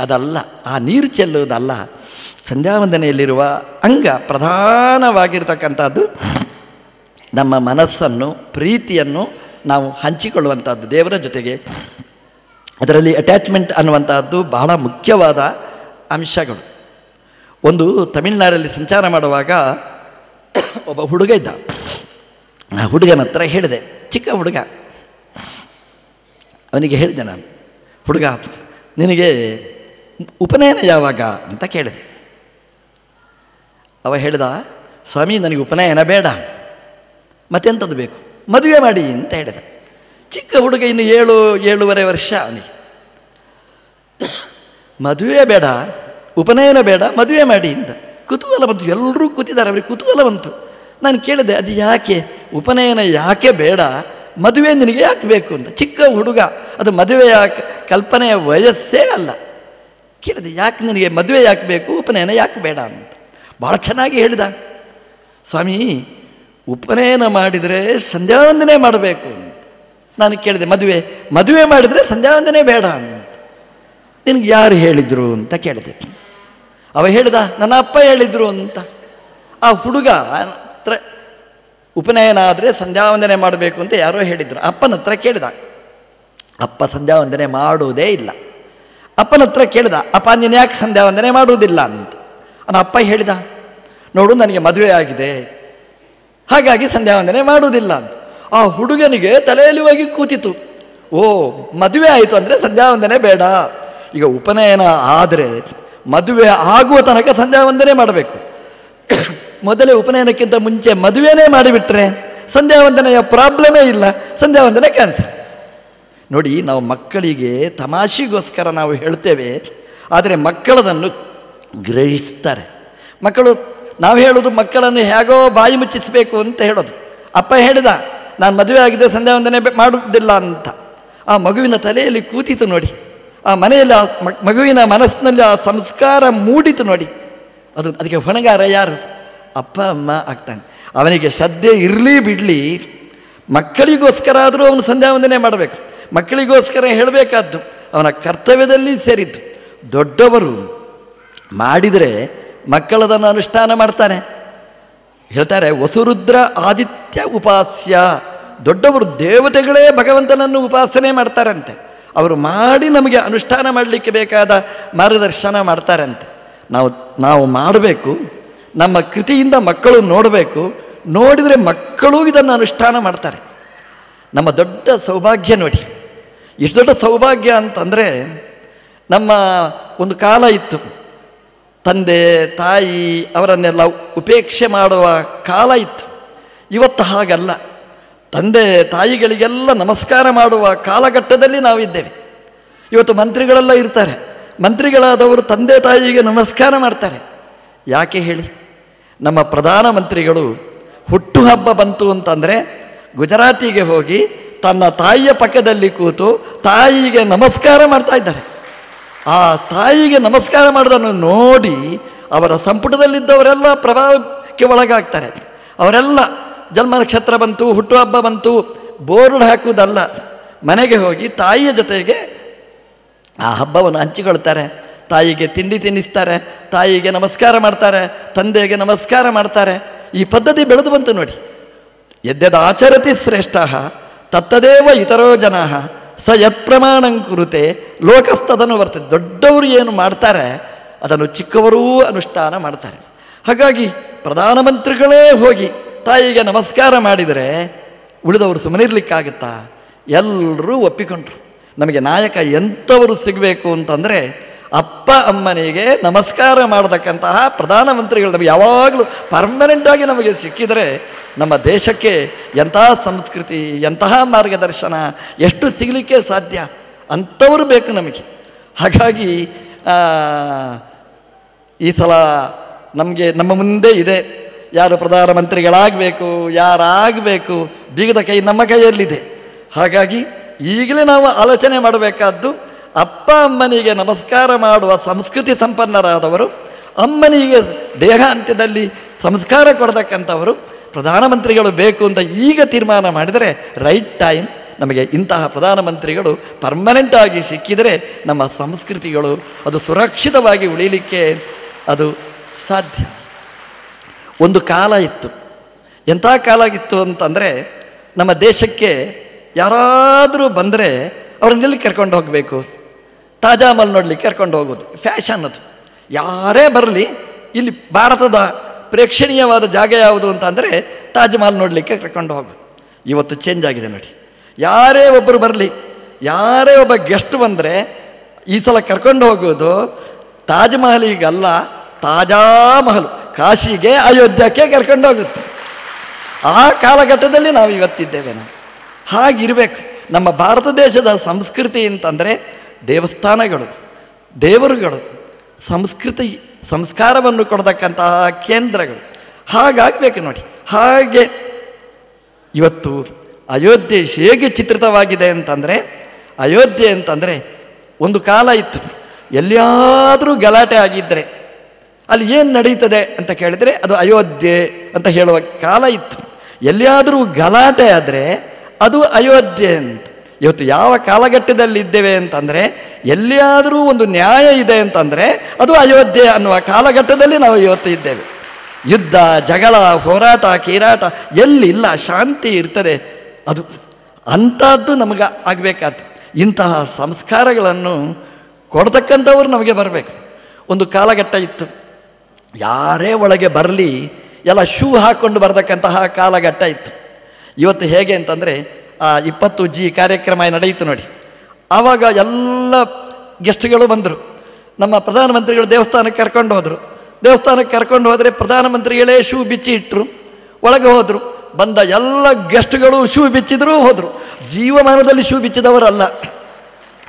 ಅದಲ್ಲ, ಆ ನೀರು ಚೆಲ್ಲುವುದಲ್ಲ. ಸಂಧ್ಯಾವಂದನೆಯಲ್ಲಿರುವ ಅಂಗ ಪ್ರಧಾನವಾಗಿರ್ತಕ್ಕಂಥದ್ದು. ನಮ್ಮ ಮನಸ್ಸನ್ನು, ಪ್ರೀತಿಯನ್ನು ನಾವು ಹಂಚಿಕೊಳ್ಳುವಂಥದ್ದು, ದೇವರ ಜೊತೆಗೆ. ಅದರಲ್ಲಿ ಅಟ್ಯಾಚ್ಮೆಂಟ್ ಅನ್ನುವಂಥದ್ದು ಬಹಳ ಮುಖ್ಯವಾದ ಅಂಶಗಳು. ಒಂದು, ತಮಿಳುನಾಡಲ್ಲಿ ಸಂಚಾರ ಮಾಡುವಾಗ ಒಬ್ಬ ಹುಡುಗ ಇದ್ದ. ಆ ಹುಡುಗನ ಹತ್ರ ಹೇಳಿದೆ, ಚಿಕ್ಕ ಹುಡುಗ. ಅವನಿಗೆ ಹೇಳಿದೆ ನಾನು, ಹುಡುಗ ನಿನಗೆ ಉಪನಯನ ಯಾವಾಗ ಅಂತ ಕೇಳಿದೆ. ಅವ ಹೇಳಿದ, ಸ್ವಾಮಿ, ನನಗೆ ಉಪನಯನ ಬೇಡ. ಮತ್ತೆಂಥದ್ದು ಬೇಕು? ಮದುವೆ ಮಾಡಿ ಅಂತ ಹೇಳಿದ. ಚಿಕ್ಕ ಹುಡುಗ ಇನ್ನು ಏಳು, ಏಳುವರೆ ವರ್ಷ ಅವನಿಗೆ. ಮದುವೆ ಬೇಡ, ಉಪನಯನ ಬೇಡ, ಮದುವೆ ಮಾಡಿ ಅಂತ. ಕುತೂಹಲ ಬಂತು. ಎಲ್ಲರೂ ಕೂತಿದ್ದಾರೆ. ಅವರಿಗೆ ಕುತೂಹಲ ಬಂತು. ನಾನು ಕೇಳಿದೆ, ಅದು ಯಾಕೆ? ಉಪನಯನ ಯಾಕೆ ಬೇಡ? ಮದುವೆ ನಿನಗೆ ಯಾಕೆ ಬೇಕು ಅಂತ. ಚಿಕ್ಕ ಹುಡುಗ, ಅದು ಮದುವೆಯ ಕಲ್ಪನೆಯ ವಯಸ್ಸೇ ಅಲ್ಲ. ಕೇಳಿದೆ, ಯಾಕೆ ನಿನಗೆ ಮದುವೆ ಯಾಕೆ ಬೇಕು, ಉಪನಯನ ಯಾಕೆ ಬೇಡ ಅಂತ. ಭಾಳ ಚೆನ್ನಾಗಿ ಹೇಳಿದ. ಸ್ವಾಮಿ, ಉಪನಯನ ಮಾಡಿದರೆ ಸಂಧ್ಯಾವಂದನೆ ಮಾಡಬೇಕು ಅಂತ. ನಾನು ಕೇಳಿದೆ, ಮದುವೆ ಮದುವೆ ಮಾಡಿದರೆ ಸಂಧ್ಯಾವಂದನೆ ಬೇಡ ಅಂತ. ನಿನಗೆ ಯಾರು ಹೇಳಿದರು ಅಂತ ಕೇಳಿದೆ. ಅವ ಹೇಳಿದ, ನನ್ನ ಅಪ್ಪ ಹೇಳಿದರು ಅಂತ. ಆ ಹುಡುಗ ಉಪನಯನ ಆದರೆ ಸಂಧ್ಯಾವಂದನೆ ಮಾಡಬೇಕು ಅಂತ ಯಾರೋ ಹೇಳಿದರು. ಅಪ್ಪನ ಹತ್ರ ಕೇಳಿದ. ಅಪ್ಪ ಸಂಧ್ಯಾವಂದನೆ ಮಾಡುವುದೇ ಇಲ್ಲ. ಅಪ್ಪನ ಹತ್ರ ಕೇಳಿದ, ಅಪ್ಪ ನೀನು ಯಾಕೆ ಸಂಧ್ಯಾವಂದನೆ ಮಾಡುವುದಿಲ್ಲ ಅಂತ. ಅವನ ಅಪ್ಪ ಹೇಳಿದ, ನೋಡು ನನಗೆ ಮದುವೆ ಆಗಿದೆ. ಹಾಗಾಗಿ ಸಂಧ್ಯಾವಂದನೆ ಮಾಡುವುದಿಲ್ಲ ಅಂತ. ಆ ಹುಡುಗನಿಗೆ ತಲೆಯಲ್ಲಿ ಹೋಗಿ ಕೂತಿತು ಓ, ಮದುವೆ ಆಯಿತು ಅಂದರೆ ಸಂಧ್ಯಾವಂದನೆ ಬೇಡ. ಈಗ ಉಪನಯನ ಆದರೆ ಮದುವೆ ಆಗುವ ತನಕ ಸಂಧ್ಯಾವಂದನೆ ಮಾಡಬೇಕು. ಮೊದಲೇ ಉಪನಯನಕ್ಕಿಂತ ಮುಂಚೆ ಮದುವೆನೇ ಮಾಡಿಬಿಟ್ರೆ ಸಂಧ್ಯಾವಂದನೆಯ ಪ್ರಾಬ್ಲಮೇ ಇಲ್ಲ, ಸಂಧ್ಯಾವಂದನೆ ಕ್ಯಾನ್ಸರ್ ನೋಡಿ, ನಾವು ಮಕ್ಕಳಿಗೆ ತಮಾಷೆಗೋಸ್ಕರ ನಾವು ಹೇಳ್ತೇವೆ, ಆದರೆ ಮಕ್ಕಳದನ್ನು ಗ್ರಹಿಸ್ತಾರೆ. ಮಕ್ಕಳು, ನಾವು ಹೇಳೋದು ಮಕ್ಕಳನ್ನು ಹೇಗೋ ಬಾಯಿ ಮುಚ್ಚಿಸಬೇಕು ಅಂತ ಹೇಳೋದು. ಅಪ್ಪ ಹೇಳಿದ, ನಾನು ಮದುವೆ ಆಗಿದೆ ಸಂಧ್ಯಾವಂದನೆ ಮಾಡುವುದಿಲ್ಲ ಅಂತ. ಆ ಮಗುವಿನ ತಲೆಯಲ್ಲಿ ಕೂತಿತು ನೋಡಿ. ಆ ಮನೆಯಲ್ಲಿ ಆ ಮಗುವಿನ ಮನಸ್ಸಿನಲ್ಲಿ ಆ ಸಂಸ್ಕಾರ ಮೂಡಿತು ನೋಡಿ. ಅದು ಅದಕ್ಕೆ ಹೊಣೆಗಾರ ಯಾರು? ಅಪ್ಪ, ಅಮ್ಮ ಆಗ್ತಾನೆ. ಅವನಿಗೆ ಶ್ರದ್ಧೆ ಇರಲಿ ಬಿಡಲಿ. ಮಕ್ಕಳಿಗೋಸ್ಕರ ಆದರೂ ಅವನು ಸಂಧ್ಯಾವಂದನೆ ಮಾಡಬೇಕು. ಮಕ್ಕಳಿಗೋಸ್ಕರ ಹೇಳಬೇಕಾದ್ದು ಅವನ ಕರ್ತವ್ಯದಲ್ಲಿ ಸೇರಿದ್ದು. ದೊಡ್ಡವರು ಮಾಡಿದರೆ ಮಕ್ಕಳದನ್ನು ಅನುಷ್ಠಾನ ಮಾಡ್ತಾನೆ. ಹೇಳ್ತಾರೆ, ವಸುರುದ್ರ ಆದಿತ್ಯ ಉಪಾಸ್ಯ. ದೊಡ್ಡವರು ದೇವತೆಗಳೇ ಭಗವಂತನನ್ನು ಉಪಾಸನೆ ಮಾಡ್ತಾರಂತೆ. ಅವರು ಮಾಡಿ ನಮಗೆ ಅನುಷ್ಠಾನ ಮಾಡಲಿಕ್ಕೆ ಬೇಕಾದ ಮಾರ್ಗದರ್ಶನ ಮಾಡ್ತಾರಂತೆ. ನಾವು ನಾವು ಮಾಡಬೇಕು, ನಮ್ಮ ಕೃತಿಯಿಂದ ಮಕ್ಕಳು ನೋಡಬೇಕು, ನೋಡಿದರೆ ಮಕ್ಕಳು ಇದನ್ನು ಅನುಷ್ಠಾನ ಮಾಡ್ತಾರೆ. ನಮ್ಮ ದೊಡ್ಡ ಸೌಭಾಗ್ಯ ನೋಡಿ. ಎಷ್ಟು ದೊಡ್ಡ ಸೌಭಾಗ್ಯ ಅಂತಂದರೆ, ನಮ್ಮ ಒಂದು ಕಾಲ ಇತ್ತು. ತಂದೆ, ತಾಯಿ ಅವರನ್ನೆಲ್ಲ ಉಪೇಕ್ಷೆ ಮಾಡುವ ಕಾಲ ಇತ್ತು. ಇವತ್ತು ಹಾಗಲ್ಲ. ತಂದೆ, ತಾಯಿಗಳಿಗೆಲ್ಲ ನಮಸ್ಕಾರ ಮಾಡುವ ಕಾಲಘಟ್ಟದಲ್ಲಿ ನಾವಿದ್ದೇವೆ. ಇವತ್ತು ಮಂತ್ರಿಗಳೆಲ್ಲ ಇರ್ತಾರೆ. ಮಂತ್ರಿಗಳಾದವರು ತಂದೆ ತಾಯಿಗೆ ನಮಸ್ಕಾರ ಮಾಡ್ತಾರೆ. ಯಾಕೆ ಹೇಳಿ? ನಮ್ಮ ಪ್ರಧಾನಮಂತ್ರಿಗಳು ಹುಟ್ಟುಹಬ್ಬ ಬಂತು ಅಂತಂದರೆ ಗುಜರಾತಿಗೆ ಹೋಗಿ ತನ್ನ ತಾಯಿಯ ಪಕ್ಕದಲ್ಲಿ ಕೂತು ತಾಯಿಗೆ ನಮಸ್ಕಾರ ಮಾಡ್ತಾ ಇದ್ದಾರೆ. ಆ ತಾಯಿಗೆ ನಮಸ್ಕಾರ ಮಾಡೋದನ್ನು ನೋಡಿ ಅವರ ಸಂಪುಟದಲ್ಲಿದ್ದವರೆಲ್ಲ ಪ್ರಭಾವಕ್ಕೆ ಒಳಗಾಗ್ತಾರೆ. ಅವರೆಲ್ಲ ಜನ್ಮ ನಕ್ಷತ್ರ ಬಂತು ಹುಟ್ಟುಹಬ್ಬ ಬಂತು, ಬೋರ್ಡ್ ಹಾಕುವುದಲ್ಲ. ಮನೆಗೆ ಹೋಗಿ ತಾಯಿಯ ಜೊತೆಗೆ ಆ ಹಬ್ಬವನ್ನು ಹಂಚಿಕೊಳ್ತಾರೆ. ತಾಯಿಗೆ ತಿಂಡಿ ತಿನ್ನಿಸ್ತಾರೆ. ತಾಯಿಗೆ ನಮಸ್ಕಾರ ಮಾಡ್ತಾರೆ. ತಂದೆಗೆ ನಮಸ್ಕಾರ ಮಾಡ್ತಾರೆ. ಈ ಪದ್ಧತಿ ಬೆಳೆದು ಬಂತು ನೋಡಿ. ಯದ್ಯದ ಆಚರತಿ ಶ್ರೇಷ್ಠ, ತತ್ತದೇವ ಇತರೋ ಜನ, ಸ ಯತ್ ಪ್ರಮಾಣ ಕುರುತೆ ಲೋಕಸ್ತದನ್ನು ಬರ್ತದೆ ದೊಡ್ಡವರು ಏನು ಮಾಡ್ತಾರೆ, ಅದನ್ನು ಚಿಕ್ಕವರೂ ಅನುಷ್ಠಾನ ಮಾಡ್ತಾರೆ. ಹಾಗಾಗಿ ಪ್ರಧಾನಮಂತ್ರಿಗಳೇ ಹೋಗಿ ತಾಯಿಗೆ ನಮಸ್ಕಾರ ಮಾಡಿದರೆ ಉಳಿದವರು ಸುಮ್ಮನಿರ್ಲಿಕ್ಕಾಗುತ್ತಾ? ಎಲ್ಲರೂ ಒಪ್ಪಿಕೊಂಡ್ರು. ನಮಗೆ ನಾಯಕ ಎಂಥವರು ಸಿಗಬೇಕು ಅಂತಂದರೆ ಅಪ್ಪ ಅಮ್ಮನಿಗೆ ನಮಸ್ಕಾರ ಮಾಡತಕ್ಕಂತಹ ಪ್ರಧಾನಮಂತ್ರಿಗಳು ನಮಗೆ ಯಾವಾಗಲೂ ಪರ್ಮನೆಂಟಾಗಿ ನಮಗೆ ಸಿಕ್ಕಿದರೆ ನಮ್ಮ ದೇಶಕ್ಕೆ ಎಂತಹ ಸಂಸ್ಕೃತಿ ಎಂತಹ ಮಾರ್ಗದರ್ಶನ, ಎಷ್ಟು ಸಿಗಲಿಕ್ಕೆ ಸಾಧ್ಯ ಅಂಥವರು ಬೇಕು ನಮಗೆ. ಹಾಗಾಗಿ ಈ ಸಲ ನಮಗೆ ನಮ್ಮ ಮುಂದೆ ಇದೆ. ಯಾರು ಪ್ರಧಾನಮಂತ್ರಿಗಳಾಗಬೇಕು ಯಾರಾಗಬೇಕು, ಬೀಗದ ಕೈ ನಮ್ಮ ಕೈಯಲ್ಲಿದೆ. ಹಾಗಾಗಿ ಈಗಲೇ ನಾವು ಆಲೋಚನೆ ಮಾಡಬೇಕಾದ್ದು ಅಪ್ಪ ಅಮ್ಮನಿಗೆ ನಮಸ್ಕಾರ ಮಾಡುವ ಸಂಸ್ಕೃತಿ ಸಂಪನ್ನರಾದವರು, ಅಮ್ಮನಿಗೆ ದೇಹಾಂತ್ಯದಲ್ಲಿ ಸಂಸ್ಕಾರ ಕೊಡತಕ್ಕಂಥವರು, ಪ್ರಧಾನಮಂತ್ರಿಗಳು ಬೇಕು ಅಂತ ಈಗ ತೀರ್ಮಾನ ಮಾಡಿದರೆ ರೈಟ್ ಟೈಮ್ ನಮಗೆ ಇಂತಹ ಪ್ರಧಾನಮಂತ್ರಿಗಳು ಪರ್ಮನೆಂಟ್ ಆಗಿ ಸಿಕ್ಕಿದರೆ ನಮ್ಮ ಸಂಸ್ಕೃತಿಗಳು ಅದು ಸುರಕ್ಷಿತವಾಗಿ ಉಳಿಲಿಕ್ಕೆ ಅದು ಸಾಧ್ಯ. ಒಂದು ಕಾಲ ಇತ್ತು. ಎಂಥ ಕಾಲ ಇತ್ತು ಅಂತಂದರೆ ನಮ್ಮ ದೇಶಕ್ಕೆ ಯಾರಾದರೂ ಬಂದರೆ ಅವ್ರನ್ನೆಲ್ಲಿ ಕರ್ಕೊಂಡು ಹೋಗಬೇಕು? ತಾಜಾಮಲ್ ನೋಡಲಿಕ್ಕೆ ಕರ್ಕೊಂಡು ಹೋಗೋದು. ಫ್ಯಾಷನ್ ಅದು. ಯಾರೇ ಬರಲಿ, ಇಲ್ಲಿ ಭಾರತದ ಪ್ರೇಕ್ಷಣೀಯವಾದ ಜಾಗ ಯಾವುದು ಅಂತ ಅಂದರೆ ತಾಜ್ ಮಹಲ್ ನೋಡಲಿಕ್ಕೆ ಕರ್ಕೊಂಡು ಹೋಗೋದು. ಇವತ್ತು ಚೇಂಜ್ ಆಗಿದೆ ನೋಡಿ. ಯಾರೇ ಒಬ್ಬರು ಬರಲಿ, ಯಾರೇ ಒಬ್ಬ ಗೆಸ್ಟ್ ಬಂದರೆ ಈ ಸಲ ಕರ್ಕೊಂಡು ಹೋಗೋದು ತಾಜ್ ಈಗಲ್ಲ ತಾಜಾ ಮಹಲ್, ಕಾಶಿಗೆ, ಅಯೋಧ್ಯಕ್ಕೆ ಕರ್ಕೊಂಡು ಹೋಗುತ್ತೆ. ಆ ಕಾಲಘಟ್ಟದಲ್ಲಿ ನಾವು ಇವತ್ತಿದ್ದೇವೆ ನಾವು. ಹಾಗಿರಬೇಕು. ನಮ್ಮ ಭಾರತ ದೇಶದ ಸಂಸ್ಕೃತಿ ಅಂತಂದರೆ ದೇವಸ್ಥಾನಗಳು, ದೇವರುಗಳು, ಸಂಸ್ಕೃತಿ, ಸಂಸ್ಕಾರವನ್ನು ಕೊಡತಕ್ಕಂತಹ ಕೇಂದ್ರಗಳು. ಹಾಗಾಗಬೇಕು ನೋಡಿ. ಹಾಗೆ ಇವತ್ತು ಅಯೋಧ್ಯೆ ಹೇಗೆ ಚಿತ್ರಿತವಾಗಿದೆ ಅಂತಂದರೆ, ಅಯೋಧ್ಯೆ ಅಂತಂದರೆ ಒಂದು ಕಾಲ ಇತ್ತು. ಎಲ್ಲಿಯಾದರೂ ಗಲಾಟೆ ಆಗಿದ್ದರೆ ಅಲ್ಲಿ ಏನು ನಡೀತದೆ ಅಂತ ಕೇಳಿದರೆ ಅದು ಅಯೋಧ್ಯೆ ಅಂತ ಹೇಳುವ ಕಾಲ ಇತ್ತು. ಎಲ್ಲಿಯಾದರೂ ಗಲಾಟೆ ಆದರೆ ಅದು ಅಯೋಧ್ಯೆ ಅಂತ. ಇವತ್ತು ಯಾವ ಕಾಲಘಟ್ಟದಲ್ಲಿ ಇದ್ದೇವೆ ಅಂತಂದರೆ, ಎಲ್ಲಿಯಾದರೂ ಒಂದು ನ್ಯಾಯ ಇದೆ ಅಂತಂದರೆ, ಅದು ಅಯೋಧ್ಯೆ ಅನ್ನುವ ಕಾಲಘಟ್ಟದಲ್ಲಿ ನಾವು ಇವತ್ತು ಇದ್ದೇವೆ. ಯುದ್ಧ, ಜಗಳ, ಹೋರಾಟ, ಕೀರಾಟ, ಎಲ್ಲಿಲ್ಲ, ಶಾಂತಿ ಇರ್ತದೆ. ಅದು ಅಂಥದ್ದು ನಮಗೆ ಆಗಬೇಕಾದ್ದು ಇಂತಹ ಸಂಸ್ಕಾರಗಳನ್ನು ಕೊಡ್ತಕ್ಕಂಥವ್ರು ನಮಗೆ ಬರಬೇಕು. ಒಂದು ಕಾಲಘಟ್ಟ ಇತ್ತು. ಯಾರೇ ಒಳಗೆ ಬರಲಿ, ಎಲ್ಲ ಶೂ ಹಾಕ್ಕೊಂಡು ಬರತಕ್ಕಂತಹ ಕಾಲಘಟ್ಟ ಇತ್ತು. ಇವತ್ತು ಹೇಗೆ ಅಂತಂದರೆ, ಆ, ಇಪ್ಪತ್ತು ಜಿ ಕಾರ್ಯಕ್ರಮ ನಡೆಯಿತು ನೋಡಿ. ಆವಾಗ ಎಲ್ಲ ಗೆಸ್ಟ್ಗಳು ಬಂದರು. ನಮ್ಮ ಪ್ರಧಾನಮಂತ್ರಿಗಳು ದೇವಸ್ಥಾನಕ್ಕೆ ಕರ್ಕೊಂಡು ಹೋದರು. ದೇವಸ್ಥಾನಕ್ಕೆ ಕರ್ಕೊಂಡು ಹೋದರೆ ಪ್ರಧಾನಮಂತ್ರಿಗಳೇ ಶೂ ಬಿಚ್ಚಿ ಇಟ್ಟರು ಒಳಗೆ ಹೋದರು. ಬಂದ ಎಲ್ಲ ಗೆಸ್ಟ್ಗಳು ಶೂ ಬಿಚ್ಚಿದರೂ ಹೋದರು. ಜೀವಮಾನದಲ್ಲಿ ಶೂ ಬಿಚ್ಚಿದವರಲ್ಲ.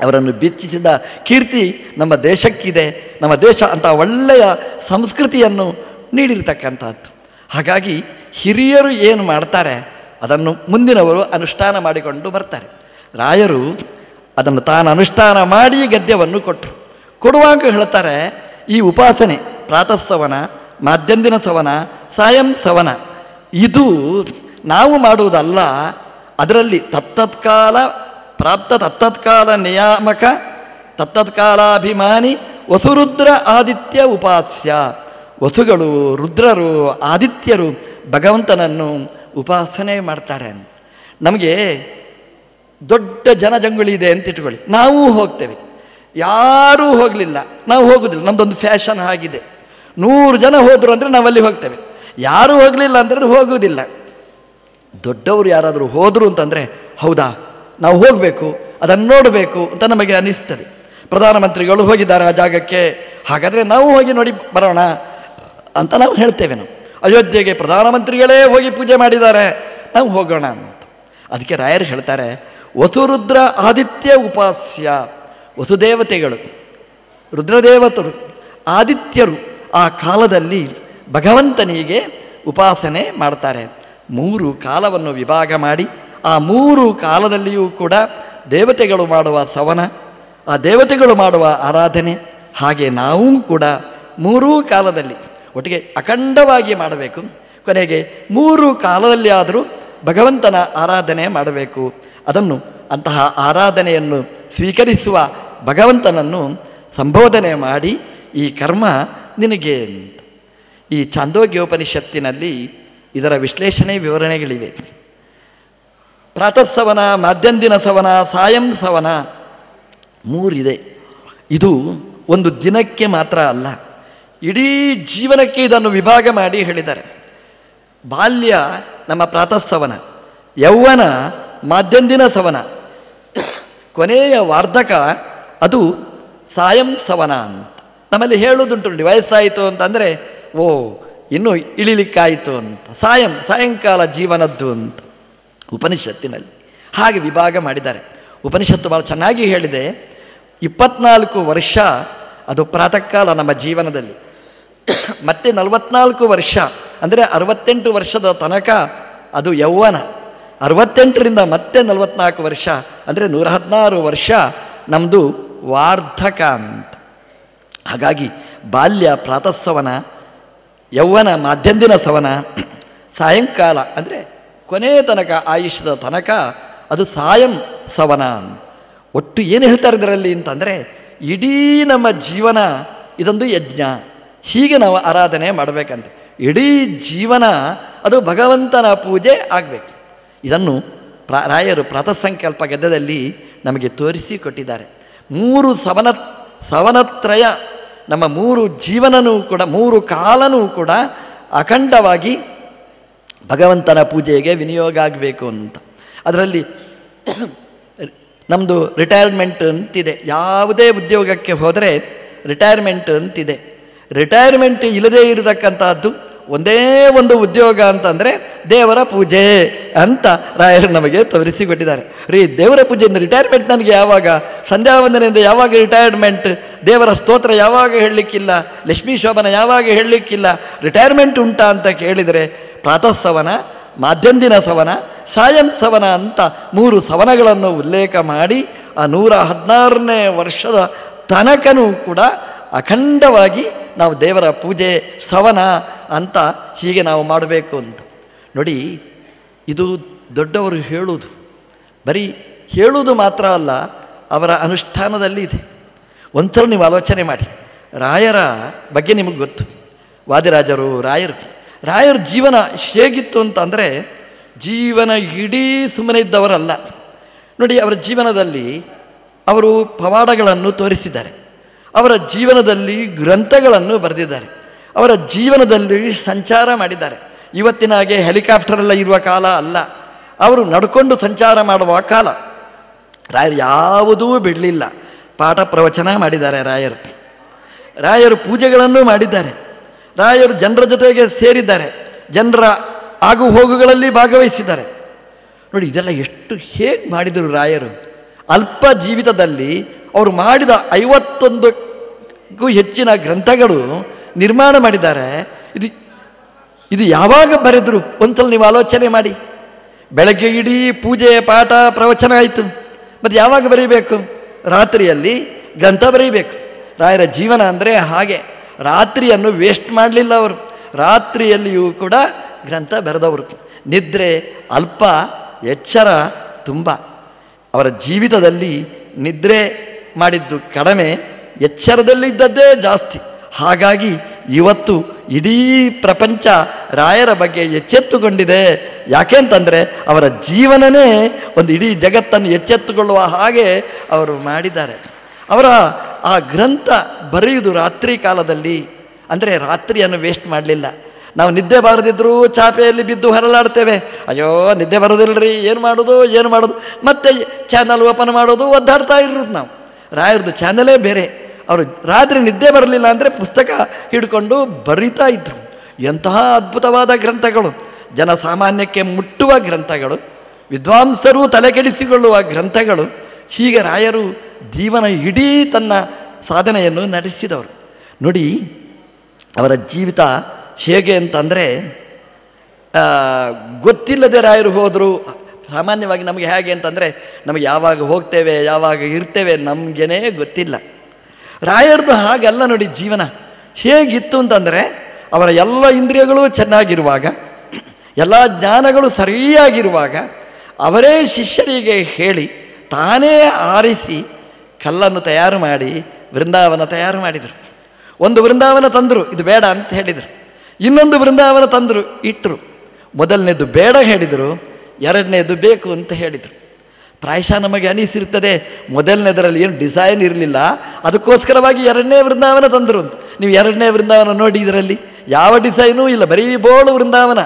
ಅವರನ್ನು ಬಿಚ್ಚಿಸಿದ ಕೀರ್ತಿ ನಮ್ಮ ದೇಶಕ್ಕಿದೆ. ನಮ್ಮ ದೇಶ ಅಂತ ಒಳ್ಳೆಯ ಸಂಸ್ಕೃತಿಯನ್ನು ನೀಡಿರ್ತಕ್ಕಂಥದ್ದು. ಹಾಗಾಗಿ ಹಿರಿಯರು ಏನು ಮಾಡ್ತಾರೆ? ಅದನ್ನು ಮುಂದಿನವರು ಅನುಷ್ಠಾನ ಮಾಡಿಕೊಂಡು ಬರ್ತಾರೆ. ರಾಯರು ಅದನ್ನು ತಾನು ಅನುಷ್ಠಾನ ಮಾಡಿ ಗದ್ಯವನ್ನು ಕೊಟ್ಟರು ಕೊಡುವಾಗ ಹೇಳ್ತಾರೆ, ಈ ಉಪಾಸನೆ, ಪ್ರಾತಃಸವನ, ಮಾಧ್ಯಂದಿನ ಸವನ, ಸಾಯಂ ಸವನ, ಇದು ನಾವು ಮಾಡುವುದಲ್ಲ, ಅದರಲ್ಲಿ ತತ್ತತ್ಕಾಲ ಪ್ರಾಪ್ತ, ತತ್ತತ್ಕಾಲ ನಿಯಾಮಕ, ತತ್ತತ್ಕಾಲಾಭಿಮಾನಿ ವಸುರುದ್ರ ಆದಿತ್ಯ ಉಪಾಸ್ಯ. ವಸುಗಳು ರುದ್ರರು, ಆದಿತ್ಯರು ಭಗವಂತನನ್ನು ಉಪಾಸನೆ ಮಾಡ್ತಾರೆ ನಮಗೆ ದೊಡ್ಡ ಜನಜಂಗುಳಿ ಇದೆ ಅಂತ ಇಟ್ಕೊಳ್ಳಿ. ನಾವೂ ಹೋಗ್ತೇವೆ. ಯಾರೂ ಹೋಗಲಿಲ್ಲ. ನಾವು ಹೋಗೋದಿಲ್ಲ. ನಮ್ಮದೊಂದು ಫ್ಯಾಷನ್ ಆಗಿದೆ. ನೂರು ಜನ ಹೋದರು ಅಂದರೆ ನಾವಲ್ಲಿ ಹೋಗ್ತೇವೆ. ಯಾರೂ ಹೋಗಲಿಲ್ಲ ಅಂದರೆ ಹೋಗುವುದಿಲ್ಲ ದೊಡ್ಡವರು ಯಾರಾದರೂ ಹೋದರು ಅಂತಂದರೆ, ಹೌದಾ? ನಾವು ಹೋಗಬೇಕು. ಅದನ್ನು ನೋಡಬೇಕು ಅಂತ ನಮಗೆ ಅನಿಸ್ತದೆ. ಪ್ರಧಾನಮಂತ್ರಿಗಳು ಹೋಗಿದ್ದಾರೆ ಆ ಜಾಗಕ್ಕೆ. ಹಾಗಾದರೆ ನಾವು ಹೋಗಿ ನೋಡಿ ಬರೋಣ ಅಂತ ನಾವು ಹೇಳ್ತೇವೆ ನಾವು. ಅಯೋಧ್ಯೆಗೆ ಪ್ರಧಾನಮಂತ್ರಿಗಳೇ ಹೋಗಿ ಪೂಜೆ ಮಾಡಿದ್ದಾರೆ. ನಾವು ಹೋಗೋಣ ಅಂತ. ಅದಕ್ಕೆ ರಾಯರು ಹೇಳ್ತಾರೆ, ವಸುರುದ್ರ ಆದಿತ್ಯ ಉಪಾಸ್ಯ. ವಸುದೇವತೆಗಳು, ರುದ್ರದೇವತರು, ಆದಿತ್ಯರು ಆ ಕಾಲದಲ್ಲಿ ಭಗವಂತನಿಗೆ ಉಪಾಸನೆ ಮಾಡ್ತಾರೆ. ಮೂರು ಕಾಲವನ್ನು ವಿಭಾಗ ಮಾಡಿ, ಆ ಮೂರು ಕಾಲದಲ್ಲಿಯೂ ಕೂಡ ದೇವತೆಗಳು ಮಾಡುವ ಸವನ, ಆ ದೇವತೆಗಳು ಮಾಡುವ ಆರಾಧನೆ, ಹಾಗೆ ನಾವೂ ಕೂಡ ಮೂರೂ ಕಾಲದಲ್ಲಿ ಒಟ್ಟಿಗೆ ಅಖಂಡವಾಗಿ ಮಾಡಬೇಕು. ಕೊನೆಗೆ ಮೂರು ಕಾಲದಲ್ಲಿ ಆದರೂ ಭಗವಂತನ ಆರಾಧನೆ ಮಾಡಬೇಕು. ಅದನ್ನು ಅಂತಹ ಆರಾಧನೆಯನ್ನು ಸ್ವೀಕರಿಸುವ ಭಗವಂತನನ್ನು ಸಂಬೋಧನೆ ಮಾಡಿ ಈ ಕರ್ಮ ನಿನಗೆ ಈ ಚಾಂದೋಗ್ಯೋಪನಿಷತ್ತಿನಲ್ಲಿ ಇದರ ವಿಶ್ಲೇಷಣೆ ವಿವರಣೆಗಳಿವೆ. ಪ್ರಾತಃ ಸವನ ಮಾಧ್ಯಂದಿನ ಸವನ ಸಾಯಂ ಸವನ ಮೂರಿದೆ. ಇದು ಒಂದು ದಿನಕ್ಕೆ ಮಾತ್ರ ಅಲ್ಲ. ಇಡೀ ಜೀವನಕ್ಕೆ ಇದನ್ನು ವಿಭಾಗ ಮಾಡಿ ಹೇಳಿದ್ದಾರೆ. ಬಾಲ್ಯ ನಮ್ಮ ಪ್ರಾತಃಸವನ, ಯೌವನ ಮಾಧ್ಯಂದಿನ ಸವನ, ಕೊನೆಯ ವಾರ್ಧಕ ಅದು ಸಾಯಂ ಸವನ ಅಂತ. ನಮ್ಮಲ್ಲಿ ಹೇಳೋದುಂಟು ನೋಡಿ, ವಯಸ್ಸಾಯಿತು ಅಂತಂದರೆ, ಓ, ಇನ್ನೂ ಇಳಿಲಿಕ್ಕಾಯಿತು ಅಂತ. ಸಾಯಂ, ಸಾಯಂಕಾಲ ಜೀವನದ್ದು ಅಂತ ಉಪನಿಷತ್ತಿನಲ್ಲಿ. ಹಾಗೆ ವಿಭಾಗ ಮಾಡಿದ್ದಾರೆ. ಉಪನಿಷತ್ತು ಭಾಳ ಚೆನ್ನಾಗಿ ಹೇಳಿದೆ. ಇಪ್ಪತ್ನಾಲ್ಕು ವರ್ಷ ಅದು ಪ್ರಾತಃಕಾಲ ನಮ್ಮ ಜೀವನದಲ್ಲಿ. ಮತ್ತೆ ನಲವತ್ನಾಲ್ಕು ವರ್ಷ, ಅಂದರೆ ಅರವತ್ತೆಂಟು ವರ್ಷದ ತನಕ ಅದು ಯೌವನ. ಅರವತ್ತೆಂಟರಿಂದ ಮತ್ತೆ ನಲವತ್ನಾಲ್ಕು ವರ್ಷ, ಅಂದರೆ ನೂರ ಹದಿನಾರು ವರ್ಷ ನಮ್ಮದು ವಾರ್ಧಕ ಅಂತ. ಹಾಗಾಗಿ ಬಾಲ್ಯ ಪ್ರಾತಃಸವನ ಯೌವನ ಮಾಧ್ಯಂದಿನ ಸವನ, ಸಾಯಂಕಾಲ, ಅಂದರೆ ಕೊನೆಯ ತನಕ ಆಯುಷ್ಯದ ತನಕ ಅದು ಸಾಯಂ ಸವನ ಒಟ್ಟು ಏನು ಹೇಳ್ತಾರೆ ಇದರಲ್ಲಿ ಅಂತಂದರೆ, ಇಡೀ ನಮ್ಮ ಜೀವನ ಇದೊಂದು ಯಜ್ಞ. ಹೀಗೆ ನಾವು ಆರಾಧನೆ ಮಾಡಬೇಕಂತೆ ಇಡೀ ಜೀವನ ಅದು ಭಗವಂತನ ಪೂಜೆ ಆಗಬೇಕು. ಇದನ್ನು ಪ್ರ, ರಾಯರು ಪ್ರಾತಃಸಂಕಲ್ಪ ಗದ್ದದಲ್ಲಿ ನಮಗೆ ತೋರಿಸಿ ಕೊಟ್ಟಿದ್ದಾರೆ. ಮೂರು ಸವನ, ಸವನತ್ರಯ, ನಮ್ಮ ಮೂರು ಜೀವನನೂ ಕೂಡ, ಮೂರು ಕಾಲನೂ ಕೂಡ ಅಖಂಡವಾಗಿ ಭಗವಂತನ ಪೂಜೆಗೆ ವಿನಿಯೋಗ ಆಗಬೇಕು ಅಂತ. ಅದರಲ್ಲಿ ನಮ್ಮದು ರಿಟೈರ್ಮೆಂಟ್ ಅಂತಿದೆ. ಯಾವುದೇ ಉದ್ಯೋಗಕ್ಕೆ ಹೋದರೆ ರಿಟೈರ್ಮೆಂಟ್ ಅಂತಿದೆ. ರಿಟೈರ್ಮೆಂಟ್ ಇಲ್ಲದೇ ಇರತಕ್ಕಂಥದ್ದು ಒಂದೇ ಒಂದು ಉದ್ಯೋಗ ಅಂತಂದರೆ ದೇವರ ಪೂಜೆ ಅಂತ ರಾಯರು ನಮಗೆ ತೋರಿಸಿಕೊಟ್ಟಿದ್ದಾರೆ. ರೀ, ದೇವರ ಪೂಜೆಯಿಂದ ರಿಟೈರ್ಮೆಂಟ್ ನನಗೆ ಯಾವಾಗ? ಸಂಧ್ಯಾ ವಂದನೆಯಿಂದ ಯಾವಾಗ ರಿಟೈರ್ಮೆಂಟ್ ದೇವರ ಸ್ತೋತ್ರ ಯಾವಾಗ ಹೇಳಲಿಕ್ಕಿಲ್ಲ? ಲಕ್ಷ್ಮೀ ಶೋಭನ ಯಾವಾಗ ಹೇಳಲಿಕ್ಕಿಲ್ಲ? ರಿಟೈರ್ಮೆಂಟ್ ಉಂಟಾ ಅಂತ ಕೇಳಿದರೆ ಪ್ರಾತಃ ಸವನ ಮಾಧ್ಯಂದಿನ ಸವನ, ಸಾಯಂ ಸವನ ಅಂತ ಮೂರು ಸವನಗಳನ್ನು ಉಲ್ಲೇಖ ಮಾಡಿ ಆ ನೂರ ಹದಿನಾರನೇ ವರ್ಷದ ತನಕನೂ ಕೂಡ ಅಖಂಡವಾಗಿ ನಾವು ದೇವರ ಪೂಜೆ ಸವನ ಅಂತ ಹೀಗೆ ನಾವು ಮಾಡಬೇಕು ಅಂತ. ನೋಡಿ, ಇದು ದೊಡ್ಡವರು ಹೇಳುವುದು. ಬರೀ ಹೇಳುವುದು ಮಾತ್ರ ಅಲ್ಲ, ಅವರ ಅನುಷ್ಠಾನದಲ್ಲಿ ಇದೆ. ಒಂಥರ ನೀವು ಆಲೋಚನೆ ಮಾಡಿ. ರಾಯರ ಬಗ್ಗೆ ನಿಮಗೆ ಗೊತ್ತು. ವಾದಿರಾಜರು, ರಾಯರು. ರಾಯರ ಜೀವನ ಹೇಗಿತ್ತು ಅಂತಂದರೆ ಜೀವನ ಇಡೀ ಸುಮ್ಮನೆ ಇದ್ದವರಲ್ಲ. ನೋಡಿ, ಅವರ ಜೀವನದಲ್ಲಿ ಅವರು ಪವಾಡಗಳನ್ನು ತೋರಿಸಿದ್ದಾರೆ. ಅವರ ಜೀವನದಲ್ಲಿ ಗ್ರಂಥಗಳನ್ನು ಬರೆದಿದ್ದಾರೆ. ಅವರ ಜೀವನದಲ್ಲಿ ಸಂಚಾರ ಮಾಡಿದ್ದಾರೆ. ಇವತ್ತಿನ ಹಾಗೆ ಹೆಲಿಕಾಪ್ಟರ್ ಎಲ್ಲ ಇರುವ ಕಾಲ ಅಲ್ಲ. ಅವರು ನಡ್ಕೊಂಡು ಸಂಚಾರ ಮಾಡುವ ಕಾಲ. ರಾಯರು ಯಾವುದೂ ಬಿಡಲಿಲ್ಲ. ಪಾಠ ಪ್ರವಚನ ಮಾಡಿದ್ದಾರೆ ರಾಯರು. ರಾಯರು ಪೂಜೆಗಳನ್ನು ಮಾಡಿದ್ದಾರೆ. ರಾಯರು ಜನರ ಜೊತೆಗೆ ಸೇರಿದ್ದಾರೆ. ಜನರ ಆಗು ಹೋಗುಗಳಲ್ಲಿ ಭಾಗವಹಿಸಿದ್ದಾರೆ. ನೋಡಿ, ಇದೆಲ್ಲ ಎಷ್ಟು ಹೇಗೆ ಮಾಡಿದರು ರಾಯರು? ಅಲ್ಪ ಜೀವಿತದಲ್ಲಿ ಅವರು ಮಾಡಿದ ಐವತ್ತೊಂದಕ್ಕೂ ಹೆಚ್ಚಿನ ಗ್ರಂಥಗಳು ನಿರ್ಮಾಣ ಮಾಡಿದ್ದಾರೆ. ಇದು ಇದು ಯಾವಾಗ ಬರೆದರು? ಒಂದ್ಸಲ ನೀವು ಆಲೋಚನೆ ಮಾಡಿ. ಬೆಳಗ್ಗೆ ಇಡೀ ಪೂಜೆ, ಪಾಠ, ಪ್ರವಚನ ಆಯಿತು. ಮತ್ತು ಯಾವಾಗ ಬರೀಬೇಕು? ರಾತ್ರಿಯಲ್ಲಿ ಗ್ರಂಥ ಬರೀಬೇಕು. ರಾಯರ ಜೀವನ ಅಂದರೆ ಹಾಗೆ. ರಾತ್ರಿಯನ್ನು ವೇಸ್ಟ್ ಮಾಡಲಿಲ್ಲ ಅವರು. ರಾತ್ರಿಯಲ್ಲಿಯೂ ಕೂಡ ಗ್ರಂಥ ಬರೆದವರು. ನಿದ್ರೆ ಅಲ್ಪ ಎಚ್ಚರ, ತುಂಬ. ಅವರ ಜೀವಿತದಲ್ಲಿ ನಿದ್ರೆ ಮಾಡಿದ್ದು ಕಡಿಮೆ ಎಚ್ಚರದಲ್ಲಿದ್ದದ್ದೇ ಜಾಸ್ತಿ. ಹಾಗಾಗಿ ಇವತ್ತು ಇಡೀ ಪ್ರಪಂಚ ರಾಯರ ಬಗ್ಗೆ ಎಚ್ಚೆತ್ತುಕೊಂಡಿದೆ ಯಾಕೆ ಅಂತಂದರೆ ಅವರ ಜೀವನನೇ ಒಂದು ಇಡೀ ಜಗತ್ತನ್ನು ಎಚ್ಚೆತ್ತುಕೊಳ್ಳುವ ಹಾಗೆ ಅವರು ಮಾಡಿದ್ದಾರೆ. ಅವರ ಆ ಗ್ರಂಥ ಬರೆಯುವುದು ರಾತ್ರಿ ಕಾಲದಲ್ಲಿ, ಅಂದರೆ ರಾತ್ರಿಯನ್ನು ವೇಸ್ಟ್ ಮಾಡಲಿಲ್ಲ. ನಾವು ನಿದ್ದೆ ಬಾರದಿದ್ದರೂ ಚಾಪೆಯಲ್ಲಿ ಬಿದ್ದು ಹೊರಲಾಡ್ತೇವೆ ಅಯ್ಯೋ, ನಿದ್ದೆ ಬರೋದಿಲ್ಲರಿ ಏನು ಮಾಡೋದು ಏನು ಮಾಡೋದು? ಮತ್ತೆ ಚಾನಲ್ ಓಪನ್ ಮಾಡೋದು ಒದ್ದಾಡ್ತಾ ಇರೋದು ನಾವು. ರಾಯರದು ಚಾನಲೇ ಬೇರೆ. ಅವರು ರಾತ್ರಿ ನಿದ್ದೆ ಬರಲಿಲ್ಲ ಅಂದರೆ ಪುಸ್ತಕ ಹಿಡ್ಕೊಂಡು ಬರಿತಾ ಇದ್ದರು ಎಂತಹ ಅದ್ಭುತವಾದ ಗ್ರಂಥಗಳು. ಜನಸಾಮಾನ್ಯಕ್ಕೆ ಮುಟ್ಟುವ ಗ್ರಂಥಗಳು. ವಿದ್ವಾಂಸರು ತಲೆಕೆಡಿಸಿಕೊಳ್ಳುವ ಗ್ರಂಥಗಳು. ಹೀಗೆ ರಾಯರು ಜೀವನ ಇಡೀ ತನ್ನ ಸಾಧನೆಯನ್ನು ನಡೆಸಿದವರು. ನೋಡಿ, ಅವರ ಜೀವಿತ ಹೇಗೆ ಅಂತಂದರೆ ಗೊತ್ತಿಲ್ಲದೆ ರಾಯರು ಹೋದರು ಸಾಮಾನ್ಯವಾಗಿ ನಮಗೆ ಹೇಗೆ ಅಂತಂದರೆ, ನಮಗೆ ಯಾವಾಗ ಹೋಗ್ತೇವೆ, ಯಾವಾಗ ಇರ್ತೇವೆ ನಮಗೇನೇ ಗೊತ್ತಿಲ್ಲ. ರಾಯರ್ದು ಹಾಗೆಲ್ಲ ನೋಡಿ ಜೀವನ. ಹೇಗಿತ್ತು ಅಂತಂದರೆ, ಅವರ ಎಲ್ಲ ಇಂದ್ರಿಯಗಳು ಚೆನ್ನಾಗಿರುವಾಗ, ಎಲ್ಲ ಜ್ಞಾನಗಳು ಸರಿಯಾಗಿರುವಾಗ, ಅವರೇ ಶಿಷ್ಯರಿಗೆ ಹೇಳಿ, ತಾನೇ ಆರಿಸಿ ಕಲ್ಲನ್ನು ತಯಾರು ಮಾಡಿ, ವೃಂದಾವನ ತಯಾರು ಮಾಡಿದರು. ಒಂದು ವೃಂದಾವನ ತಂದರು, ಇದು ಬೇಡ ಅಂತ ಹೇಳಿದರು. ಇನ್ನೊಂದು ವೃಂದಾವನ ತಂದರು ಇಟ್ಟರು ಮೊದಲನೇದು ಬೇಡ ಹೇಳಿದರು ಎರಡನೇದು ಬೇಕು ಅಂತ ಹೇಳಿದರು. ಪ್ರಾಯಶಃ ನಮಗೆ ಅನಿಸಿರ್ತದೆ, ಮೊದಲನೇದರಲ್ಲಿ ಏನು ಡಿಸೈನ್ ಇರಲಿಲ್ಲ, ಅದಕ್ಕೋಸ್ಕರವಾಗಿ ಎರಡನೇ ವೃಂದಾವನ ತಂದರು ಅಂತ. ನೀವು ಎರಡನೇ ವೃಂದಾವನ ನೋಡಿ ಇದರಲ್ಲಿ. ಯಾವ ಡಿಸೈನೂ ಇಲ್ಲ, ಬರೀ ಬೋಳು ವೃಂದಾವನ.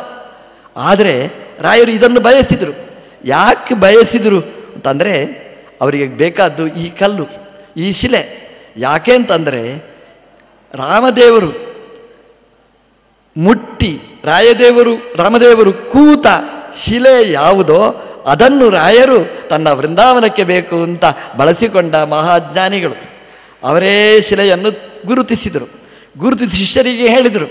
ಆದರೆ ರಾಯರು ಇದನ್ನು ಬಯಸಿದರು. ಯಾಕೆ ಬಯಸಿದರು ಅಂತಂದರೆ, ಅವರಿಗೆ ಬೇಕಾದ್ದು ಈ ಕಲ್ಲು, ಈ ಶಿಲೆ. ಯಾಕೆ ಅಂತಂದರೆ, ರಾಮದೇವರು ಮುಟ್ಟಿ, ರಾಯದೇವರು, ರಾಮದೇವರು ಕೂತ ಶಿಲೆ ಯಾವುದೋ ಅದನ್ನು ರಾಯರು ತನ್ನ ವೃಂದಾವನಕ್ಕೆ ಬೇಕು ಅಂತ ಬಳಸಿಕೊಂಡ ಮಹಾಜ್ಞಾನಿಗಳು. ಅವರೇ ಶಿಲೆಯನ್ನು ಗುರುತಿಸಿದರು. ಗುರುತಿಸಿ ಶಿಷ್ಯರಿಗೆ ಹೇಳಿದರು,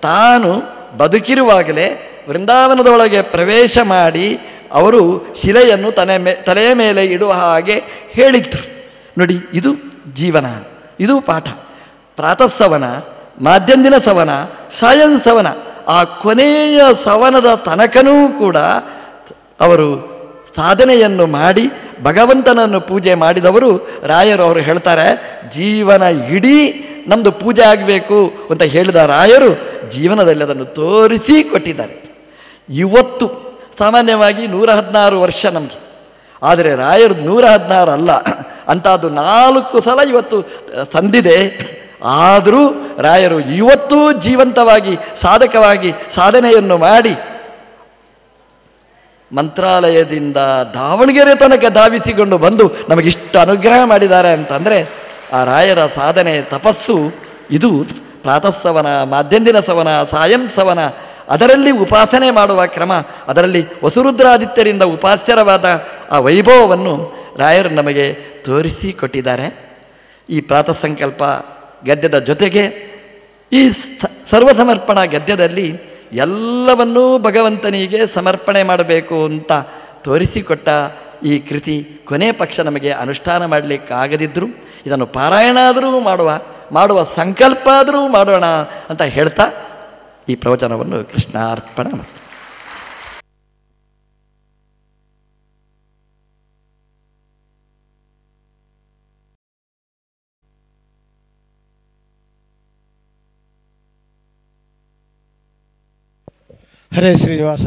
ತಾನು ಬದುಕಿರುವಾಗಲೇ ವೃಂದಾವನದೊಳಗೆ ಪ್ರವೇಶ ಮಾಡಿ ಅವರು ಶಿಲೆಯನ್ನು ತಲೆ ಮೇ, ತಲೆಯ ಮೇಲೆ ಇಡುವ ಹಾಗೆ ಹೇಳಿದ್ರು. ನೋಡಿ, ಇದು ಜೀವನ, ಇದು ಪಾಠ. ಪ್ರಾತಃ ಸವನ ಮಾಧ್ಯಂದಿನ ಸವನ ಸಾಯಂ ಸವನ ಆ ಕೊನೆಯ ಸವನದ ತನಕನೂ ಕೂಡ ಅವರು ಸಾಧನೆಯನ್ನು ಮಾಡಿ ಭಗವಂತನನ್ನು ಪೂಜೆ ಮಾಡಿದವರು ರಾಯರು. ಅವರು ಹೇಳ್ತಾರೆ, ಜೀವನ ಇಡೀ ನಮ್ಮದು ಪೂಜೆ ಆಗಬೇಕು ಅಂತ ಹೇಳಿದ ರಾಯರು ಜೀವನದಲ್ಲಿ ಅದನ್ನು ತೋರಿಸಿ ಕೊಟ್ಟಿದ್ದಾರೆ. ಇವತ್ತು ಸಾಮಾನ್ಯವಾಗಿ ನೂರ ಹದಿನಾರು ವರ್ಷ ನಮಗೆ. ಆದರೆ ರಾಯರು ನೂರ ಹದಿನಾರು ಅಲ್ಲ ಅಂತ ಅದು ನಾಲ್ಕು ಸಲ ಇವತ್ತು ಸಂದಿದೆ. ಆದರೂ ರಾಯರು ಇವತ್ತೂ ಜೀವಂತವಾಗಿ, ಸಾಧಕವಾಗಿ ಸಾಧನೆಯನ್ನು ಮಾಡಿ ಮಂತ್ರಾಲಯದಿಂದ ದಾವಣಗೆರೆ ತನಕ ಧಾವಿಸಿಕೊಂಡು ಬಂದು ನಮಗಿಷ್ಟು ಅನುಗ್ರಹ ಮಾಡಿದ್ದಾರೆ ಅಂತಂದರೆ ಆ ರಾಯರ ಸಾಧನೆ ತಪಸ್ಸು ಇದು ಪ್ರಾತಃ ಸವನ ಮಾಧ್ಯಂದಿನ ಸವನ, ಸಾಯಂ ಸವನ, ಅದರಲ್ಲಿ ಉಪಾಸನೆ ಮಾಡುವ ಕ್ರಮ, ಅದರಲ್ಲಿ ವಸುರುದ್ರಾದಿತ್ಯರಿಂದ ಉಪಾಸ್ಯರವಾದ ಆ ವೈಭವವನ್ನು ರಾಯರು ನಮಗೆ ತೋರಿಸಿಕೊಟ್ಟಿದ್ದಾರೆ ಈ ಪ್ರಾತಃ ಸಂಕಲ್ಪ ಗದ್ಯದ ಜೊತೆಗೆ ಈ ಸರ್ವಸಮರ್ಪಣ ಗದ್ಯದಲ್ಲಿ ಎಲ್ಲವನ್ನೂ ಭಗವಂತನಿಗೆ ಸಮರ್ಪಣೆ ಮಾಡಬೇಕು ಅಂತ ತೋರಿಸಿಕೊಟ್ಟ ಈ ಕೃತಿ ಕೊನೆ ಪಕ್ಷ ನಮಗೆ ಅನುಷ್ಠಾನ ಮಾಡಲಿಕ್ಕಾಗದಿದ್ದರೂ ಇದನ್ನು ಪಾರಾಯಣ ಆದರೂ ಮಾಡುವ ಮಾಡುವ ಸಂಕಲ್ಪ ಆದರೂ ಮಾಡೋಣ ಅಂತ ಹೇಳ್ತಾ ಈ ಪ್ರವಚನವನ್ನು ಕೃಷ್ಣಾರ್ಪಣ ಮಾಡ್ತೀನಿ. हरे श्रीनिवास